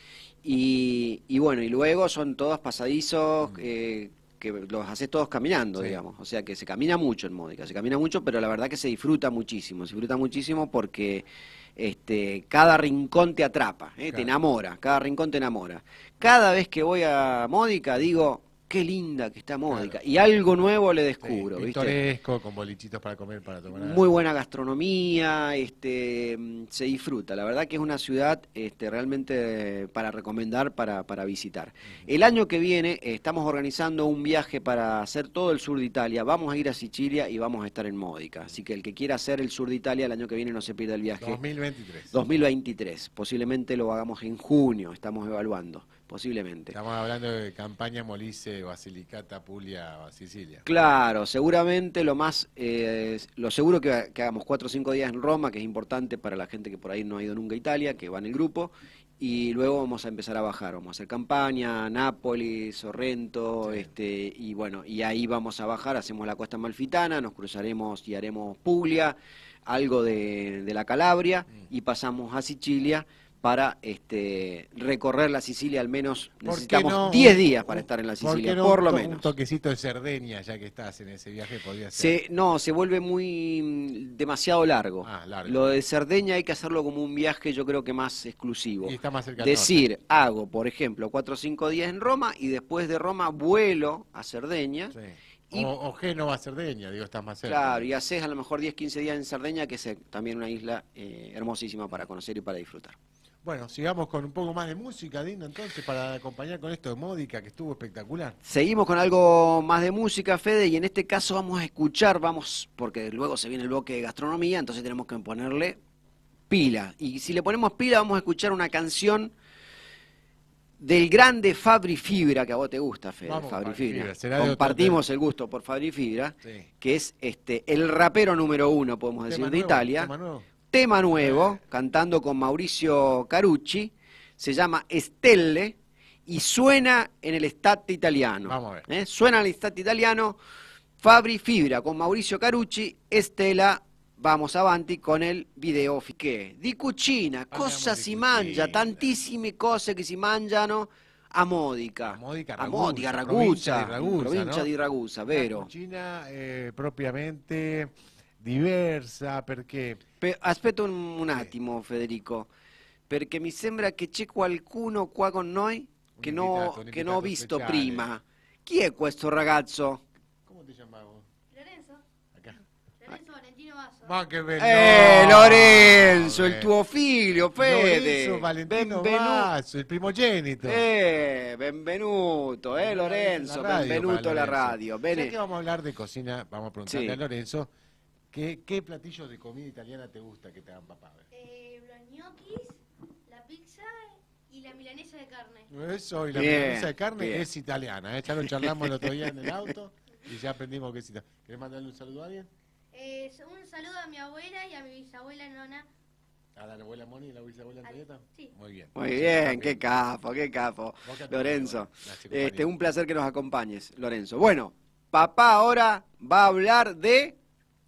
Y, y bueno, y luego son todos pasadizos eh, que los haces todos caminando, Sí. digamos. O sea que se camina mucho en Módica, se camina mucho, pero la verdad que se disfruta muchísimo, se disfruta muchísimo porque este, cada rincón te atrapa, eh, te enamora, cada rincón te enamora. Cada vez que voy a Módica digo, qué linda que está Módica, Claro. y algo nuevo le Sí, descubro, ¿viste? pintoresco, con bolichitos para comer, para tomar. algo. Muy buena gastronomía, este, mm, se disfruta. La verdad que es una ciudad este, realmente para recomendar, para, para visitar. El año que viene eh, estamos organizando un viaje para hacer todo el sur de Italia. Vamos a ir a Sicilia y vamos a estar en Módica. Así que el que quiera hacer el sur de Italia el año que viene no se pierda el viaje. 2023. 2023. Posiblemente lo hagamos en junio, estamos evaluando. Posiblemente. Estamos hablando de campaña Molise, Basilicata, Puglia, Sicilia. Claro, seguramente lo más, eh, lo seguro que, que hagamos cuatro o cinco días en Roma, que es importante para la gente que por ahí no ha ido nunca a Italia, que va en el grupo, y luego vamos a empezar a bajar, vamos a hacer campaña, Nápoles, Sorrento, Sí. este, y bueno, y ahí vamos a bajar, hacemos la costa malfitana, nos cruzaremos y haremos Puglia, algo de, de la Calabria, Mm. y pasamos a Sicilia para este, recorrer la Sicilia al menos ¿Por qué necesitamos no 10 un- días para estar en la ¿por qué Sicilia, no por lo menos. Un toquecito de Cerdeña, ya que estás en ese viaje, podría ser. Se, no, se vuelve muy mm, demasiado largo. Ah, largo. Lo de Cerdeña hay que hacerlo como un viaje, yo creo que más exclusivo. Y está más cerca Decir, hago, por ejemplo, cuatro o cinco días en Roma y después de Roma vuelo a Cerdeña. Sí. Y- O, o Génova, Cerdeña, digo, estás más cerca. Claro, y haces a lo mejor 10, 15 días en Cerdeña, que es eh, también una isla eh, hermosísima para conocer y para disfrutar. Bueno, sigamos con un poco más de música, Dino, entonces, para acompañar con esto de Módica, que estuvo espectacular. Seguimos con algo más de música, Fede, y en este caso vamos a escuchar, vamos, porque luego se viene el bloque de gastronomía, entonces tenemos que ponerle pila. Y si le ponemos pila, vamos a escuchar una canción del grande Fabri Fibra, que a vos te gusta, Fede, Vamos, Fabri Fibra. Fibra, Compartimos el gusto por Fabri Fibra, Sí. que es este el rapero número uno, podemos decir, de nuevo, Italia. Tema nuevo. Cantando con Mauricio Carucci, se llama Estelle y suena en el estate italiano. Vamos a ver. ¿eh? Suena en el estate italiano, Fabri Fibra con Mauricio Carucci, Estela, vamos avanti con il video che di cucina, Parliamo cosa di si cucina. mangia, tantissime cose che si mangiano a Modica. A Modica, a Modica, Ragusa, provincia Ragusa, di Ragusa, provincia no? di Ragusa, vero. cucina eh, propriamente diversa, perché Pe- aspetta un, un attimo Federico, perché mi sembra che c'è qualcuno qua con noi che, no- invitato, un che non ho visto speciale. prima. Chi è questo ragazzo? come ti chiamavo? Lorenzo, Acá. Lorenzo Valentino Basso. Ma che bello! Eh, Lorenzo, il Eh, tuo figlio, Fede. Lorenzo Valentino Benvenu- Basso, il primogenito. Eh, benvenuto, eh, Lorenzo, La radio benvenuto alla radio. Bene. que vamos a hablar de cocina, vamos a preguntarle Sí. a Lorenzo, ¿qué, ¿qué platillos de comida italiana te gusta que te hagan papá? A ver. Eh, los ñoquis, la pizza y la milanesa de carne. Eso, y la Bien, milanesa de carne bien. es italiana, ¿eh? ya lo charlamos el otro día en el [laughs] auto y ya aprendimos que es italiana. ¿Querés mandarle un saludo a alguien? Eh, un saludo a mi abuela y a mi bisabuela Nona. ¿A la abuela Moni y la bisabuela Antonieta? Sí. Muy bien. Muy bien, qué capo, qué capo. Vos que te Lorenzo, este, un placer que nos acompañes, Lorenzo. Bueno, papá ahora va a hablar de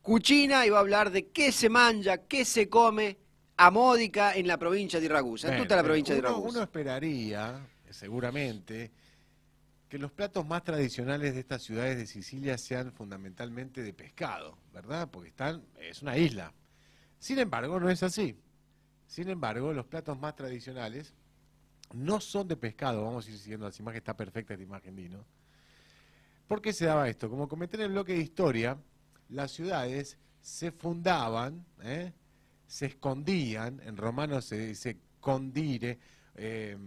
cucina y va a hablar de qué se mangia, qué se come a Módica en la provincia de Ragusa, en tutta la provincia de uno, Ragusa. uno esperaría, seguramente, que los platos más tradicionales de estas ciudades de Sicilia sean fundamentalmente de pescado, ¿verdad? Porque están, es una isla. Sin embargo, no es así. Sin embargo, los platos más tradicionales no son de pescado. Vamos a ir siguiendo las imágenes, está perfecta esta imagen, Dino. ¿Por qué se daba esto? Como comenté en el bloque de historia, las ciudades se fundaban, ¿eh? se escondían, en romano se dice condire, eh,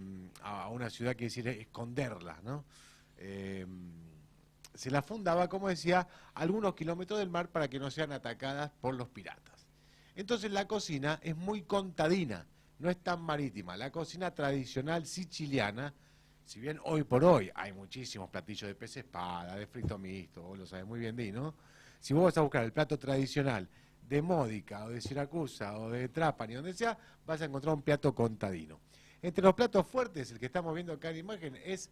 a una ciudad quiere decir esconderla, ¿no? Eh, se las fundaba, como decía, algunos kilómetros del mar para que no sean atacadas por los piratas. Entonces la cocina es muy contadina, no es tan marítima. La cocina tradicional siciliana, si bien hoy por hoy hay muchísimos platillos de pez espada, de frito mixto, vos lo sabés muy bien, Dino, si vos vas a buscar el plato tradicional de Módica o de Siracusa o de Trapani, donde sea, vas a encontrar un plato contadino. Entre los platos fuertes, el que estamos viendo acá en imagen, es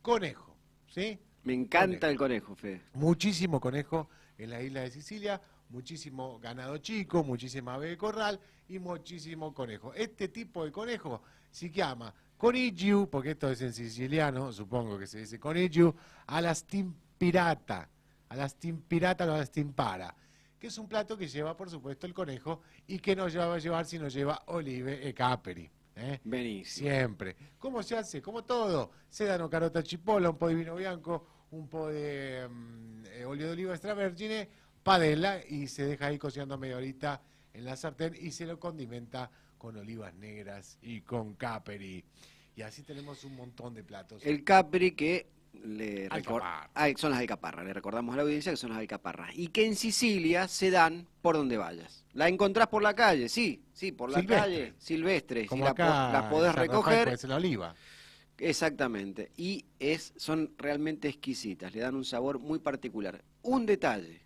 conejo, ¿sí? Me encanta el conejo, Fede. Muchísimo conejo en la isla de Sicilia, muchísimo ganado chico, muchísima ave de corral y muchísimo conejo. Este tipo de conejo se llama conigiu, porque esto es en siciliano, supongo que se dice conigiu, a las timpirata, a las timpirata o a las timpara, que es un plato que lleva, por supuesto, el conejo y que no lleva a llevar si no lleva olive e caperi. ¿eh? Benísimo. Siempre. ¿Cómo se hace? Como todo. Sedano, carota, chipola, un po' de vino bianco, un po' de eh, olio de oliva extravergine, padela y se deja ahí cocinando media horita en la sartén y se lo condimenta con olivas negras y con caperi. Y así tenemos un montón de platos. El capri que le recor- Alcaparra. Ah, son las alcaparras, le recordamos a la audiencia que son las alcaparras. Y que en Sicilia se dan por donde vayas. La encontrás por la calle, sí, sí, por la Silvestre. calle, silvestre. Como si la, acá po- la podés recoger, ser la oliva. exactamente. Y es, son realmente exquisitas, le dan un sabor muy particular. Un detalle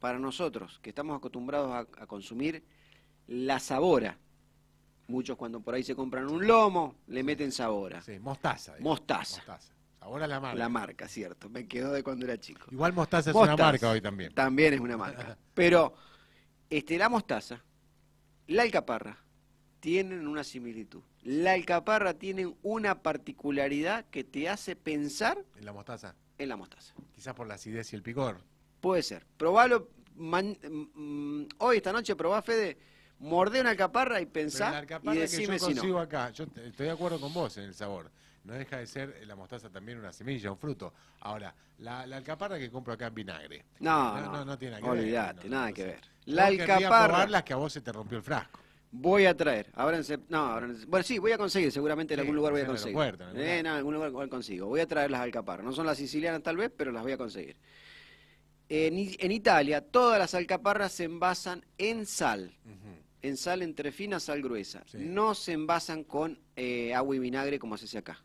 para nosotros que estamos acostumbrados a, a consumir la sabora. Muchos cuando por ahí se compran un lomo, le meten sabora. Sí. Mostaza. Mostaza. Sabor a la marca. La marca, cierto. Me quedó de cuando era chico. Igual mostaza es una marca hoy también. También es una marca. [laughs] Pero este, la mostaza, la alcaparra, tienen una similitud. La alcaparra tiene una particularidad que te hace pensar En la mostaza. en la mostaza. Quizás por la acidez y el picor. Puede ser. Probalo man- mm, hoy, esta noche, probá, Fede, mordé una alcaparra y Pero pensá la y alcaparra que yo si consigo no. acá, yo estoy de acuerdo con vos en el sabor. No deja de ser eh, la mostaza también una semilla, un fruto. Ahora, la, la alcaparra que compro acá en vinagre. No, No, no, no, no tiene nada que ver, no, no, nada no que ver. La alcaparra... probarlas que a vos se te rompió el frasco. Voy a traer, ahora en sep- no, ahora en sep- bueno, sí, voy a conseguir, seguramente en Sí, algún lugar voy a conseguir. en algún Eh, no, en algún lugar consigo. Voy a traer las alcaparras, no son las sicilianas tal vez, pero las voy a conseguir. En, Italia, todas las alcaparras se envasan en sal, en sal entre fina, sal gruesa. Sí. No se envasan con eh, agua y vinagre como se hace acá.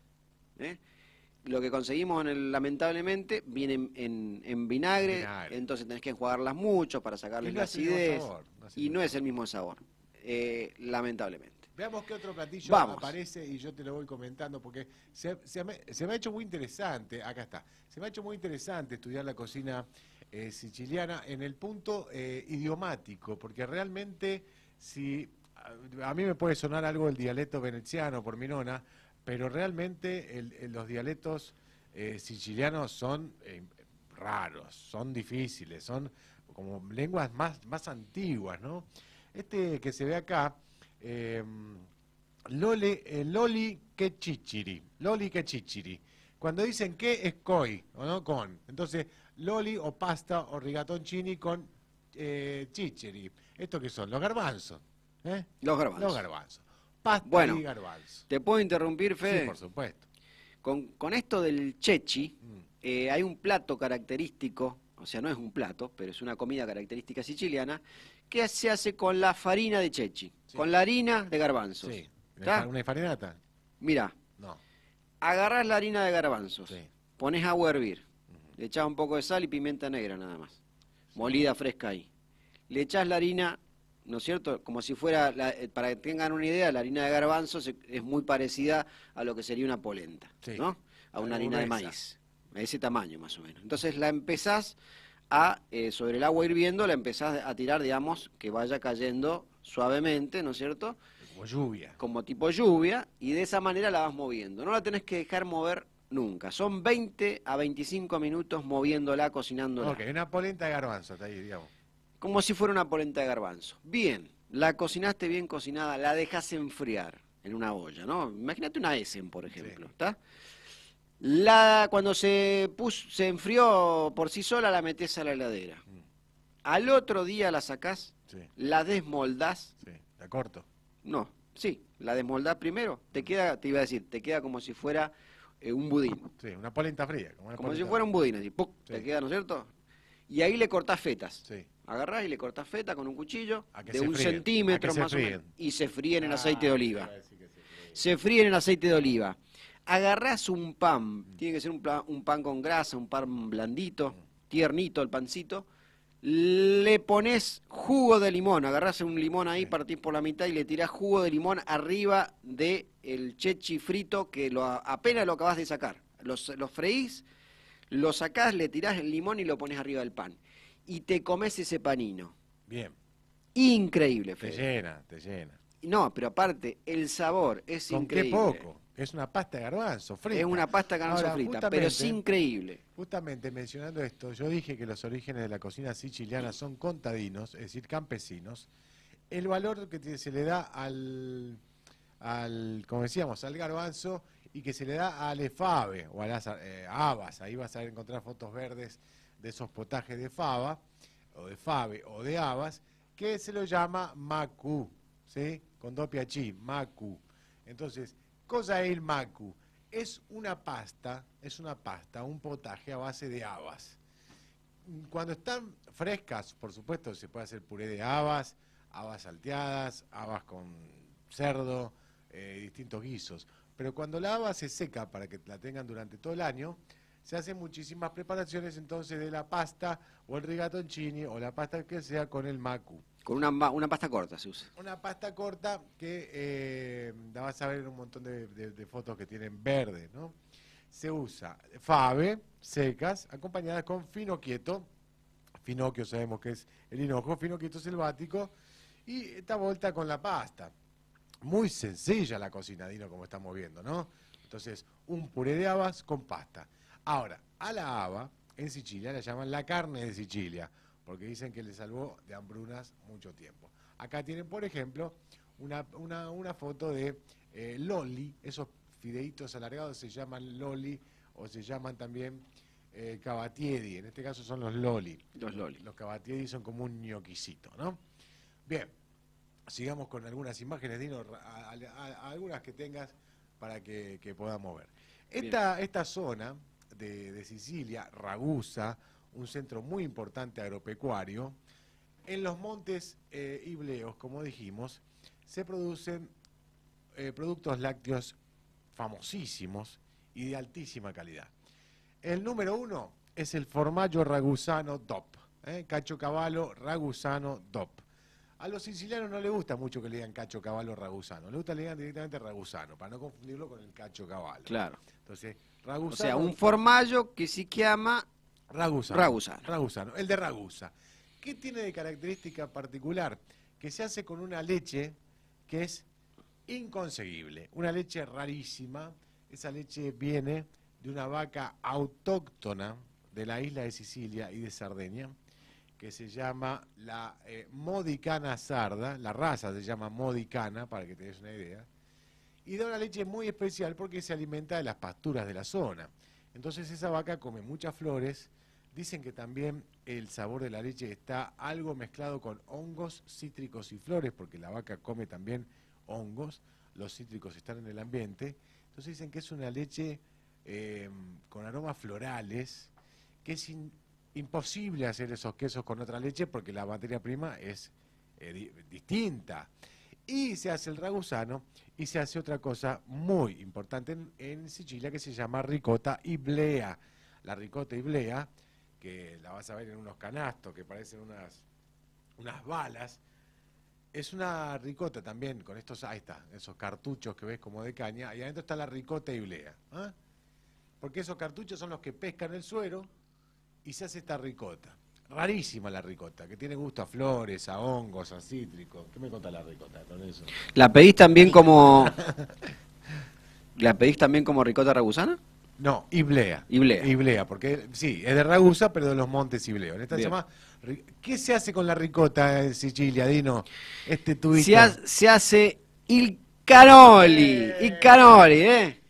¿Eh? Lo que conseguimos, en el- lamentablemente, viene en, en- en vinagre, Vinagre. entonces tenés que enjuagarlas mucho para sacarles no la acidez. sabor, no y no es el mismo sabor, eh, lamentablemente. Veamos qué otro platillo Vamos. aparece y yo te lo voy comentando porque se, se me, se me ha hecho muy interesante, acá está, se me ha hecho muy interesante estudiar la cocina eh, siciliana en el punto eh, idiomático, porque realmente si a, a mí me puede sonar algo el dialecto veneziano por mi nona, pero realmente el- el- los dialectos eh, sicilianos son eh, raros, son difíciles, son como lenguas más, más antiguas, ¿no? Este que se ve acá, eh, Lole, eh, Loli que chichiri, Loli que chichiri. Cuando dicen que es coi, ¿o no? Con. Entonces, Loli o pasta o rigatoncini con eh, chichiri. ¿Esto qué son? Los garbanzos. ¿eh? Los garbanzos. Los garbanzos. Pasta Bueno. y garbanzo. ¿Te puedo interrumpir, Fede? Sí, por supuesto. con, con esto del chechi, Mm. eh, hay un plato característico, o sea, no es un plato, pero es una comida característica siciliana, que se hace con la farina de chechi, Sí. con la harina de garbanzos. Sí. ¿Está? ¿Una farinata? Mira, No. agarrás la harina de garbanzos, Sí. pones agua a hervir, le echás un poco de sal y pimienta negra nada más, molida fresca ahí. Le echás la harina, ¿no es cierto? Como si fuera, la- eh, para que tengan una idea, la harina de garbanzos e- es muy parecida a lo que sería una polenta, Sí. ¿no? A una harina de maíz, a ese tamaño más o menos. Entonces la empezás a, eh, sobre el agua hirviendo, la empezás a tirar, digamos, que vaya cayendo suavemente, ¿no es cierto? Como lluvia. como tipo lluvia y de esa manera la vas moviendo. No la tenés que dejar mover nunca. Son 20 a 25 minutos moviéndola, cocinándola. Ok, una polenta de garbanzo está ahí, digamos. Como si fuera una polenta de garbanzo. Bien, la cocinaste bien cocinada, la dejas enfriar en una olla, ¿no? Imagínate una Essen, por ejemplo, Sí. ¿está? La, cuando se, puso, se enfrió por sí sola, la metés a la heladera. Mm. Al otro día la sacás, Sí, la desmoldás sí. La corto. No, sí, la desmoldás primero, te queda, te iba a decir, te queda como si fuera eh, un budín. Sí, una polenta fría. Como, una Como si fuera un budín, así, te queda, ¿no es cierto? Y ahí le cortás fetas. Sí. Agarrás y le cortás feta con un cuchillo de un fríen, centímetro más o menos. Y se fríen en Ah, aceite de oliva. se fríe. En aceite de oliva. Agarrás un pan, tiene que ser un, pan con grasa, un pan blandito, tiernito el pancito. Le pones jugo de limón, agarrás un limón ahí, Sí. partís por la mitad y le tirás jugo de limón arriba del el chechi frito que lo, apenas lo acabas de sacar. Los, los freís, lo sacás, le tirás el limón y lo pones arriba del pan. Y te comes ese panino. Bien, Increíble, te Fede. llena, te llena. No, pero aparte, el sabor es ¿Con increíble. qué poco? Es una pasta de garbanzo frita. Es una pasta carnosa Ahora, frita, pero es increíble. Justamente mencionando esto, yo dije que los orígenes de la cocina siciliana son contadinos, es decir, campesinos. El valor que te- se le da al, al, como decíamos, al garbanzo y que se le da al efave o a las eh, habas. Ahí vas a encontrar fotos verdes de esos potajes de fava, o de fave, o de habas, que se lo llama macu, ¿sí? Con doppia chi, macu. Entonces, cosa es el macu? Es una pasta, es una pasta, un potaje a base de habas. Cuando están frescas, por supuesto, se puede hacer puré de habas, habas salteadas, habas con cerdo, eh, distintos guisos. Pero cuando la haba se seca para que la tengan durante todo el año, se hacen muchísimas preparaciones entonces de la pasta o el rigatoncini o la pasta que sea con el macu. Con una, una pasta corta se usa. Una pasta corta que eh, la vas a ver en un montón de, de- de fotos que tienen verde, ¿no? Se usa fave, secas, acompañadas con fino quieto. Finocchio sabemos que es el hinojo, fino quieto selvático. Y esta vuelta con la pasta. Muy sencilla la cocina, Dino, como estamos viendo, ¿no? Entonces, un puré de habas con pasta. Ahora, a la haba, en Sicilia, la llaman la carne de Sicilia, porque dicen que le salvó de hambrunas mucho tiempo. Acá tienen, por ejemplo, una, una, una foto de eh, lolli, esos fideitos alargados se llaman lolli o se llaman también eh, en este caso son los lolli. Los loli. Los cavatieri son como un ñoquisito, ¿no? Bien, sigamos con algunas imágenes, Dino, a- a- a- a algunas que tengas para que, que podamos ver. Esta, esta zona de, Sicilia, Ragusa, un centro muy importante agropecuario, en los montes eh, Ibleos, como dijimos, se producen eh, productos lácteos famosísimos y de altísima calidad. El número uno es el formaggio ragusano DOP, ¿eh? cacho cavallo ragusano DOP. A los sicilianos no les gusta mucho que le digan cacho cavallo ragusano, les gusta que le digan directamente ragusano, para no confundirlo con el cacho cavallo. Claro. Entonces, O ragusano, sea, un formaggio que si chiama ragusano. Ragusano. Ragusano, el de Ragusa. ¿Qué tiene de característica particular? Que se hace con una leche que es inconseguible, una leche rarísima. Esa leche viene de una vaca autóctona de la isla de Sicilia y de Sardeña, que se llama la eh, modicana sarda, la raza se llama modicana, para que te des una idea, y da una leche muy especial porque se alimenta de las pasturas de la zona. Entonces esa vaca come muchas flores, dicen que también el sabor de la leche está algo mezclado con hongos, cítricos y flores, porque la vaca come también hongos, los cítricos están en el ambiente, entonces dicen que es una leche eh, con aromas florales, que es imposible hacer esos quesos con otra leche porque la materia prima es eh, di- distinta. Y se hace el ragusano y se hace otra cosa muy importante en, Sicilia que se llama ricota iblea. La ricota iblea, que la vas a ver en unos canastos que parecen unas, unas balas, es una ricota también con estos, ahí está, esos cartuchos que ves como de caña, y adentro está la ricota iblea. ¿ah? Porque esos cartuchos son los que pescan el suero y se hace esta ricota. Rarísima la ricota, que tiene gusto a flores, a hongos, a cítricos. ¿Qué me conta la ricota con eso? ¿La pedís también como. [laughs] ¿La pedís también como ricota ragusana? No, Iblea. Iblea. Iblea, porque sí, es de Ragusa, pero de los montes Ibleos. En esta se Bien. llama ri- ¿Qué se hace con la ricota en Sicilia, Dino? Este tubito. Se, ha- se hace il canoli. Il canoli, ¿eh?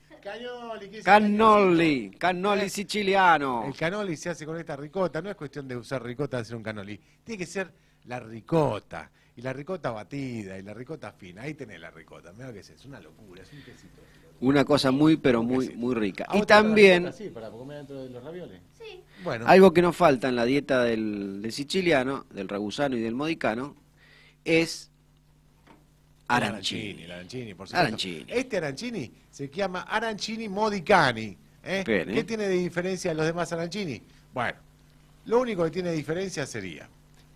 ¿Qué el Cannoli. Cannoli Eh, siciliano. El canoli se hace con esta ricota, no es cuestión de usar ricota de hacer un canoli, tiene que ser la ricota, y la ricota batida, y la ricota fina, ahí tenés la ricota, mira que es, es una locura, es un quesito. Una cosa muy, pero muy, muy rica. ¿A Y también, para comer dentro de los ravioles? Sí. Bueno, algo que nos falta en la dieta del, del siciliano, del ragusano y del modicano, es arancini. el arancini, por supuesto. Arancini. Este arancini se llama arancini modicani. ¿eh? Bien, ¿eh? ¿Qué tiene de diferencia de los demás arancini? Bueno, lo único que tiene de diferencia sería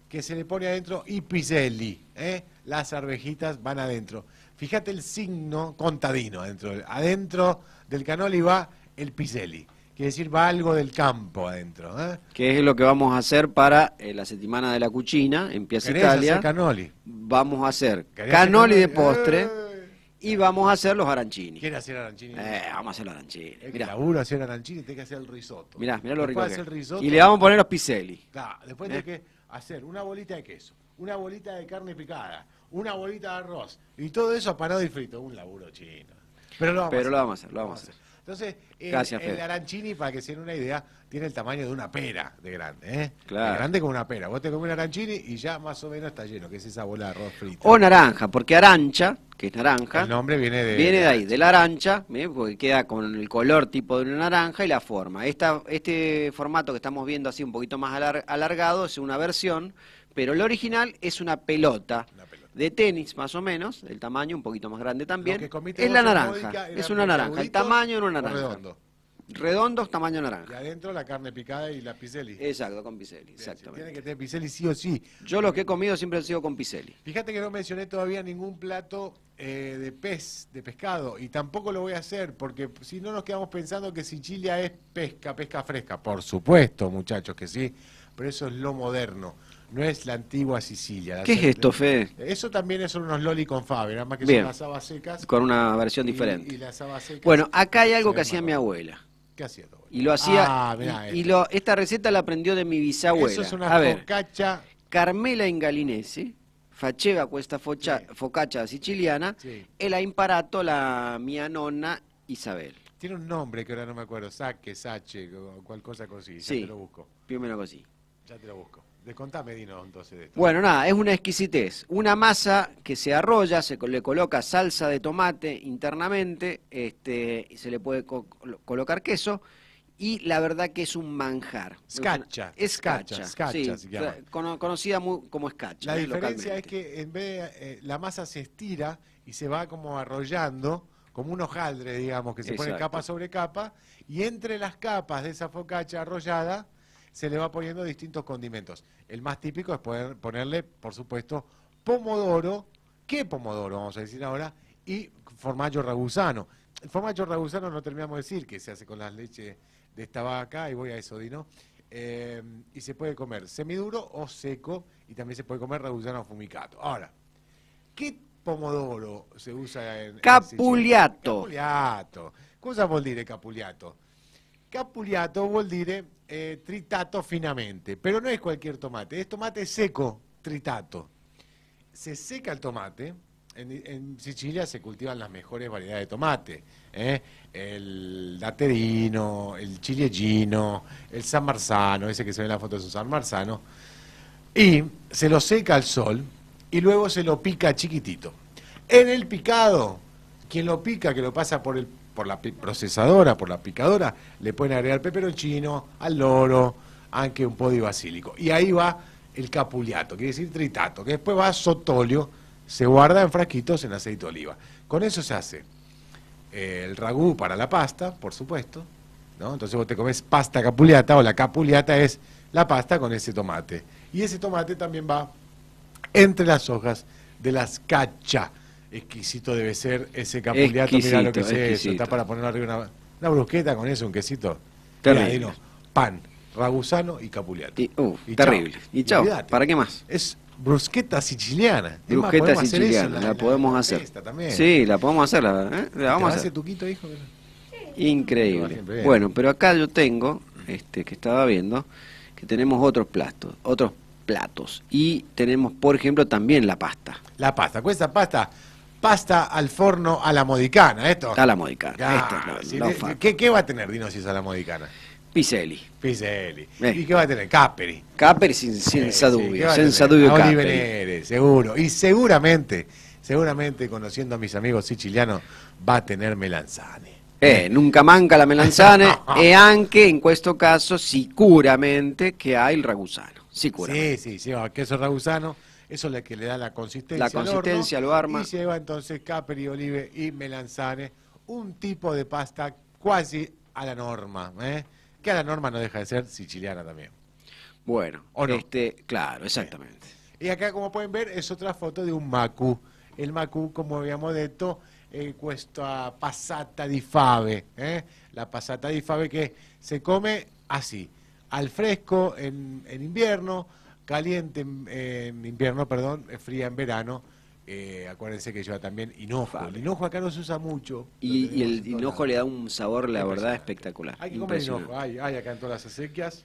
que se le pone adentro i piselli, ¿eh? las arvejitas van adentro. Fíjate el signo contadino adentro. Adentro del canoli va el piselli, quiere decir va algo del campo adentro. ¿eh? Que es lo que vamos a hacer para eh, la settimana de la cucina en Piazza ¿Querés Italia. hacer canoli? Vamos a hacer ¿Querés hacer canoli de postre Eh. y vamos a hacer los arancini. ¿Quiere hacer arancini? Eh, vamos a hacer los arancini. Es Mirá, laburo hacer arancini, tiene que hacer el risotto. mirá, mirá lo rico que risotto, Y le vamos a poner los piselli. Claro, después ¿Eh? tiene que hacer una bolita de queso, una bolita de carne picada, una bolita de arroz, y todo eso apanado y frito, un laburo chino. Pero lo vamos Pero a hacer. lo vamos a hacer, lo vamos a hacer. Entonces, el, Gracias, el arancini, para que se den una idea, tiene el tamaño de una pera de grande, ¿eh? Claro. De grande como una pera. Vos te comes un arancini y ya más o menos está lleno, que es esa bola de arroz frito. O naranja, porque arancha, que es naranja, El nombre viene de... viene de ahí, de la arancha, ¿eh? porque queda con el color tipo de una naranja y la forma. Esta, este formato que estamos viendo así un poquito más alar- alargado es una versión, pero el original es una pelota. De tenis, más o menos, el tamaño un poquito más grande también. Es la naranja, era es una naranja, el tamaño de una naranja. redondo. Redondos, tamaño Y naranja. adentro la carne picada y la piselli. Exacto, con piselli, si Tiene exactamente. que tener piselli sí o sí. Yo los que he comido siempre han sido con piselli. Fíjate que no mencioné todavía ningún plato eh, de pez, de pescado, y tampoco lo voy a hacer, porque si no nos quedamos pensando que Sicilia es pesca, pesca fresca. Por supuesto, muchachos, que sí, pero eso es lo moderno, no es la antigua Sicilia. La ¿Qué es esto, Fede? Eso también son unos loli con fave, nada más que Bien. son las habas secas. Con una versión y- diferente. Y, las habas secas. Bueno, acá hay algo que hacía mi abuela. ¿Qué hacía tu abuela? Y lo hacía. Ah, mirá y, y esto. lo, esta receta la aprendió de mi bisabuela. Eso es una A ver, focacha. Carmela Ingalinese faceva questa Sì. focaccia siciliana Sí. e l'ha imparato la mia nonna Isabel. Tiene un nombre que ahora no me acuerdo, saque, sache, o cual cosa así. Ya Sí. te lo busco. Più o meno così. Ya te lo busco. Descontame, Dino, entonces de esto. Bueno, nada, es una exquisitez. Una masa que se arrolla, se le coloca salsa de tomate internamente, este, y se le puede co- colocar queso, y la verdad que es un manjar. Scaccia, Es scaccia, scaccia, scaccia sí, cono- conocida como escacha. La diferencia es que en vez de, eh, la masa se estira y se va como arrollando, como un hojaldre, digamos, que se pone capa sobre capa, y entre las capas de esa focacha arrollada se le va poniendo distintos condimentos. El más típico es poder ponerle, por supuesto, pomodoro, ¿qué pomodoro vamos a decir ahora? Y formaggio ragusano. El formaggio ragusano no terminamos de decir que se hace con las leches de esta vaca, y voy a eso, Dino. Eh, y se puede comer semiduro o seco, y también se puede comer ragusano fumicato. Ahora, ¿qué pomodoro se usa en en Capugliato. Sicilia? Capugliato. Cosa vuol dire capugliato? Capugliato vuol dire eh, tritato finamente, pero no es cualquier tomate, es tomate seco, tritato. Se seca el tomate, en, Sicilia se cultivan las mejores variedades de tomate, ¿eh? el daterino, el ciliegino, el san marzano, ese que se ve en la foto es un san marzano, y se lo seca al sol y luego se lo pica chiquitito. En el picado, quien lo pica, que lo pasa por, el, por la procesadora, por la picadora, le pueden agregar peperoncino, al loro, anche un po' di basílico. Y ahí va el capugliato, quiere decir tritato, que después va sotolio, se guarda en frasquitos en aceite de oliva. Con eso se hace eh, el ragú para la pasta, por supuesto, ¿no? Entonces vos te comes pasta capugliata o la capugliata es la pasta con ese tomate. Y ese tomate también va entre las hojas de las cacha. Exquisito debe ser ese capugliato, mira lo que es eso. Está para poner arriba una, una brusqueta con eso, un quesito. Terrible. Mirá, pan, ragusano y capugliato. Y, uh, Y chao. terrible. Y chao. ¿para qué más? Es brusqueta siciliana. Eso siciliana, la, podemos la hacer. también. Sí, la podemos hacer, la, ¿eh? la vamos a ¿Te hacer. hace tuquito, hijo? Increíble. Bueno, pero acá yo tengo, este, que estaba viendo, que tenemos otros platos, otros platos. Y tenemos, por ejemplo, también la pasta. La pasta. Questa pasta, pasta al forno a la modicana. Esto. A la modicana. Ah, Esta es de- fa- ¿qué, qué va a tener Dino si es a la modicana? Piselli. Piselli. Eh. ¿Y qué va a tener? Caperi. Caperi sin, Eh, sí, dubbio, ¿qué va a senza tener? dubbio A Caperi. Seguro. Y seguramente seguramente conociendo a mis amigos sicilianos va a tener melanzane. Eh, nunca manca la melanzane [laughs] e anche in questo caso sicuramente che ha il ragusano. Sicuramente. Sí, sí, lleva queso ragusano, eso es lo que le da la consistencia. La consistencia al lo arma. Y lleva entonces capri, olive y melanzane, un tipo de pasta quasi a la norma, ¿eh? que a la norma no deja de ser siciliana también. Bueno, ¿O no? este, claro, exactamente. Y acá, como pueden ver, es otra foto de un macu. El macu, como abbiamo detto, è questa passata di fave, eh? la passata di fave che se come así, al fresco en, en invierno, caliente en, en invierno, perdón, eh, fría en verano. Eh, acuérdense que lleva también hinojo. El hinojo acá no se usa mucho. Y, el hinojo le da un sabor, la verdad, espectacular. Hay que comer hinojo, hay, hay acá en todas las acequias,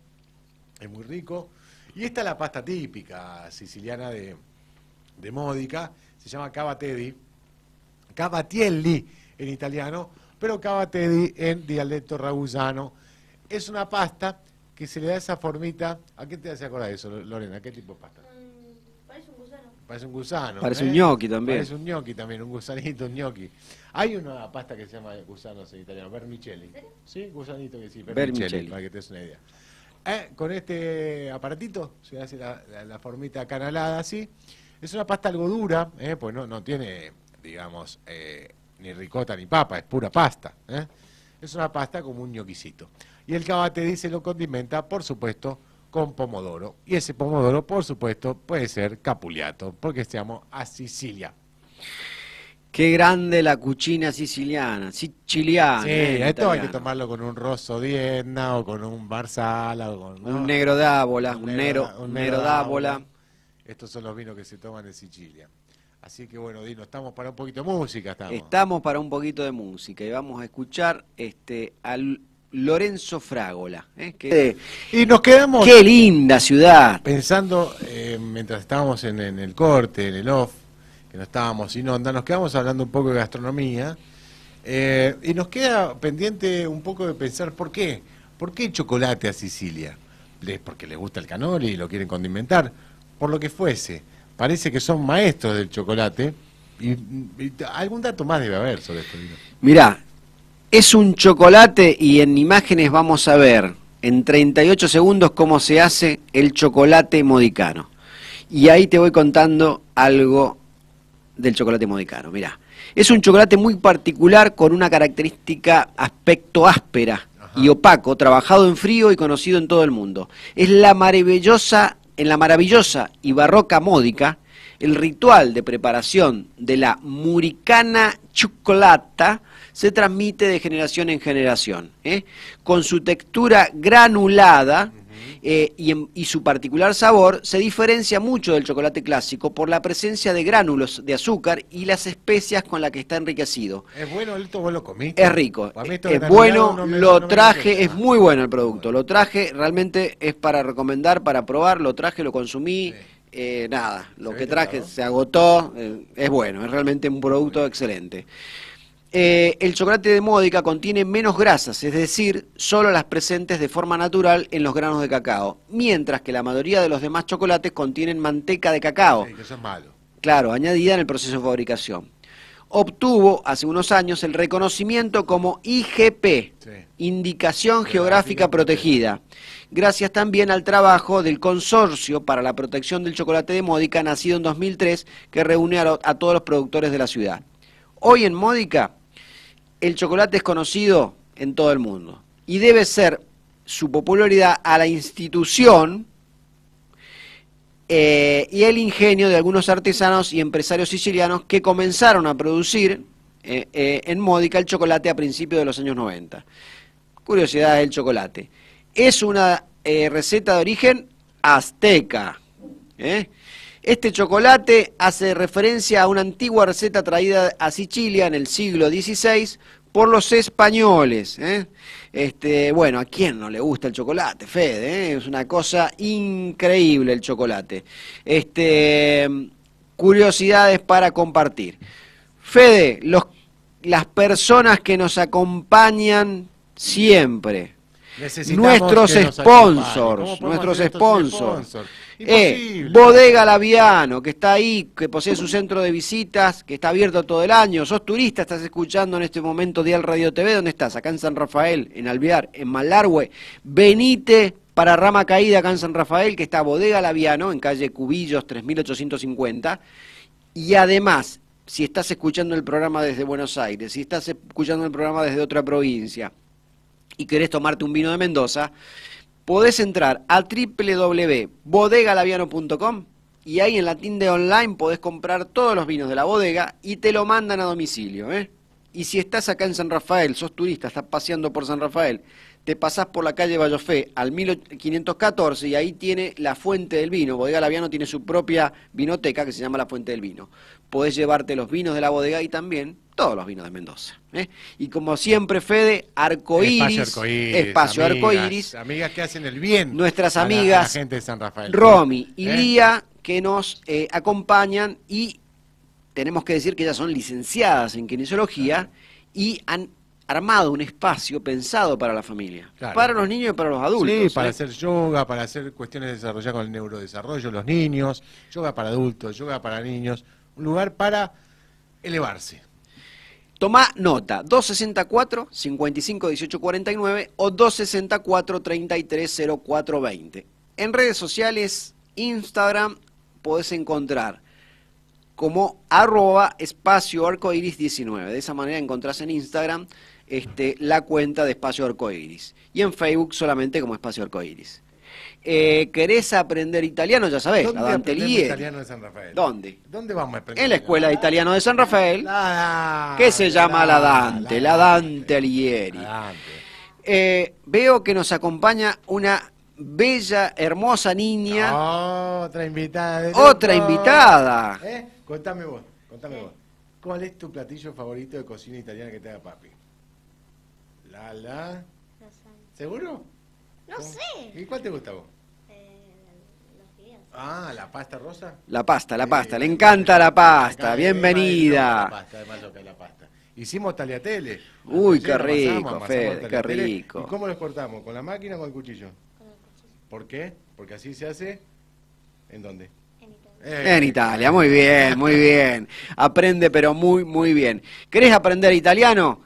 es muy rico. Y esta es la pasta típica siciliana de, de Módica, se llama cavatedi, cavatielli en italiano, pero cavatedi en dialecto ragusano. Es una pasta que se le da esa formita, ¿a qué te hace acordar eso, Lorena? ¿Qué tipo de pasta? Mm, parece un gusano. Parece un gusano. Parece ¿eh? un gnocchi también. Parece un gnocchi también, un gusanito, un gnocchi. Hay una pasta que se llama gusanos en italiano, vermicelli. Sí, gusanito que sí, vermicelli, Vermicelli. para que te des una idea. Eh, con este aparatito se hace la, la- la formita canalada así. Es una pasta algo dura, eh, pues no, no tiene, digamos, eh, ni ricota ni papa, es pura pasta. eh. Es una pasta como un ñoquisito. Y el cavatedí se lo condimenta, por supuesto, con pomodoro. Y ese pomodoro, por supuesto, puede ser capuliato, porque estamos a Sicilia. Qué grande la cucina siciliana, siciliana. sí, eh, esto hay que tomarlo con un rosso dienna o con un marsala o con ¿no? Un negro dábola, un negro, un un negro dábola. Estos son los vinos que se toman en Sicilia. Así que bueno, Dino, estamos para un poquito de música. Estamos. Estamos para un poquito de música y vamos a escuchar este al Lorenzo Frágola. ¿eh? Que- Y nos quedamos qué linda ciudad. pensando, eh, mientras estábamos en, en el corte, en el off, que no estábamos sin onda, nos quedamos hablando un poco de gastronomía. eh, y nos queda pendiente un poco de pensar por qué. ¿Por qué chocolate a Sicilia? ¿Les- ¿Porque les gusta el canoli y lo quieren condimentar? Por lo que fuese. Parece que son maestros del chocolate. Y, y algún dato más debe haber sobre esto. Mirá, es un chocolate y en imágenes vamos a ver en 38 segundos cómo se hace el chocolate modicano. Y ahí te voy contando algo del chocolate modicano. Mirá, es un chocolate muy particular con una característica aspecto áspera y opaco, trabajado en frío y conocido en todo el mundo. Es la maravillosa, en la maravillosa y barroca módica, el ritual de preparación de la muricana chocolata se transmite de generación en generación, ¿eh? con su textura granulada eh, y, en- y su particular sabor se diferencia mucho del chocolate clásico por la presencia de gránulos de azúcar y las especias con las que está enriquecido. ¿Es bueno esto? ¿Vos lo comiste? Es rico, es bueno, no me- lo no traje, es muy bueno el producto, lo traje, realmente es para recomendar, para probar, lo traje, lo consumí, Sí. eh, nada, lo que traje se agotó, eh, es bueno, es realmente un producto excelente. Eh, el chocolate de Módica contiene menos grasas, es decir, solo las presentes de forma natural en los granos de cacao, mientras que la mayoría de los demás chocolates contienen manteca de cacao. Sí, que eso es malo. Claro, añadida en el proceso de fabricación. Obtuvo hace unos años el reconocimiento como IGP, Sí. Indicación Geográfica Protegida, gracias también al trabajo del Consorcio para la Protección del Chocolate de Módica, nacido en 2003, que reúne a, lo- a todos los productores de la ciudad. Hoy en Módica, el chocolate es conocido en todo el mundo y debe ser su popularidad a la institución eh, y el ingenio de algunos artesanos y empresarios sicilianos que comenzaron a producir eh, eh, en Módica el chocolate a principios de los años 90. Curiosidad del chocolate. Es una receta de origen azteca. Este chocolate hace referencia a una antigua receta traída a Sicilia en el siglo XVI por los españoles. ¿eh? Este, bueno, ¿a quién no le gusta el chocolate, Fede? eh? Es una cosa increíble el chocolate. Este, curiosidades para compartir. Fede, los, las personas que nos acompañan siempre, nuestros que nos acompañe. ¿Cómo sponsors, nuestros sponsors. sponsors? Eh. Bodega Laviano, que está ahí, que posee su centro de visitas, que está abierto todo el año. Sos turista, estás escuchando en este momento Dial Radio TV. ¿Dónde estás? Acá en San Rafael, en Alvear, en Malargüe. Venite para Rama Caída, acá en San Rafael, que está Bodega Laviano, en calle Cubillos 3850. Y además, si estás escuchando el programa desde Buenos Aires, si estás escuchando el programa desde otra provincia y querés tomarte un vino de Mendoza, podés entrar a www.bodegalaviano.com y ahí en la tienda online podés comprar todos los vinos de la bodega y te lo mandan a domicilio. ¿eh? Y si estás acá en San Rafael, sos turista, estás paseando por San Rafael, te pasás por la calle Vallofé al 1514 y ahí tiene la Fuente del Vino. Bodega Laviano tiene su propia vinoteca que se llama la Fuente del Vino. Podés llevarte los vinos de la bodega y también todos los vinos de Mendoza. ¿eh? Y como siempre, Fede, arcoíris, Espacio arcoíris. espacio amigas, Amigas que hacen el bien. Nuestras a la- a la amigas gente de San Rafael. Romy y ¿Eh? Lía, que nos eh, acompañan y tenemos que decir que ellas son licenciadas en kinesiología y han armado un espacio pensado para la familia, Claro. para los niños y para los adultos. Sí, para hacer yoga, para hacer cuestiones de desarrollar con el neurodesarrollo, los niños, yoga para adultos, yoga para niños, lugar para elevarse. Tomá nota, 264 55 18 49 o 264 33 04 20. En redes sociales, Instagram, podés encontrar como arroba espacio arcoiris 19. De esa manera encontrás en Instagram este, la cuenta de espacio arcoiris. Y en Facebook solamente como espacio arcoiris. Eh, ¿Querés aprender italiano? Ya sabés, ¿Dónde la Dante aprendemos Lieri. italiano de San Rafael? ¿Dónde? ¿Dónde vamos a aprender? En la Escuela de Italiano de San Rafael. La- que se llama La Dante, La Dante Alighieri. La Dante. Eh, veo que nos acompaña una bella, hermosa niña. Otra invitada. de Otra invitada. ¿Eh? Contame vos, contame vos. ¿Cuál es tu platillo favorito de cocina italiana que te haga papi? La, la... ¿Seguro? No ¿Cómo? sé. ¿Y cuál te gusta a vos? Eh. Ah, la pasta rosa. La pasta, la pasta, le encanta la pasta, es bienvenida. La pasta, es más loca la pasta. Hicimos tagliatelle. Uy, qué rico, amasamos Fede, qué rico. ¿Y cómo los cortamos? ¿Con la máquina o con el cuchillo? Con el cuchillo. ¿Por qué? Porque así se hace. ¿En dónde? En Italia. Eh, En Italia, muy bien, muy bien. Aprende, pero muy, muy bien. ¿Querés aprender italiano?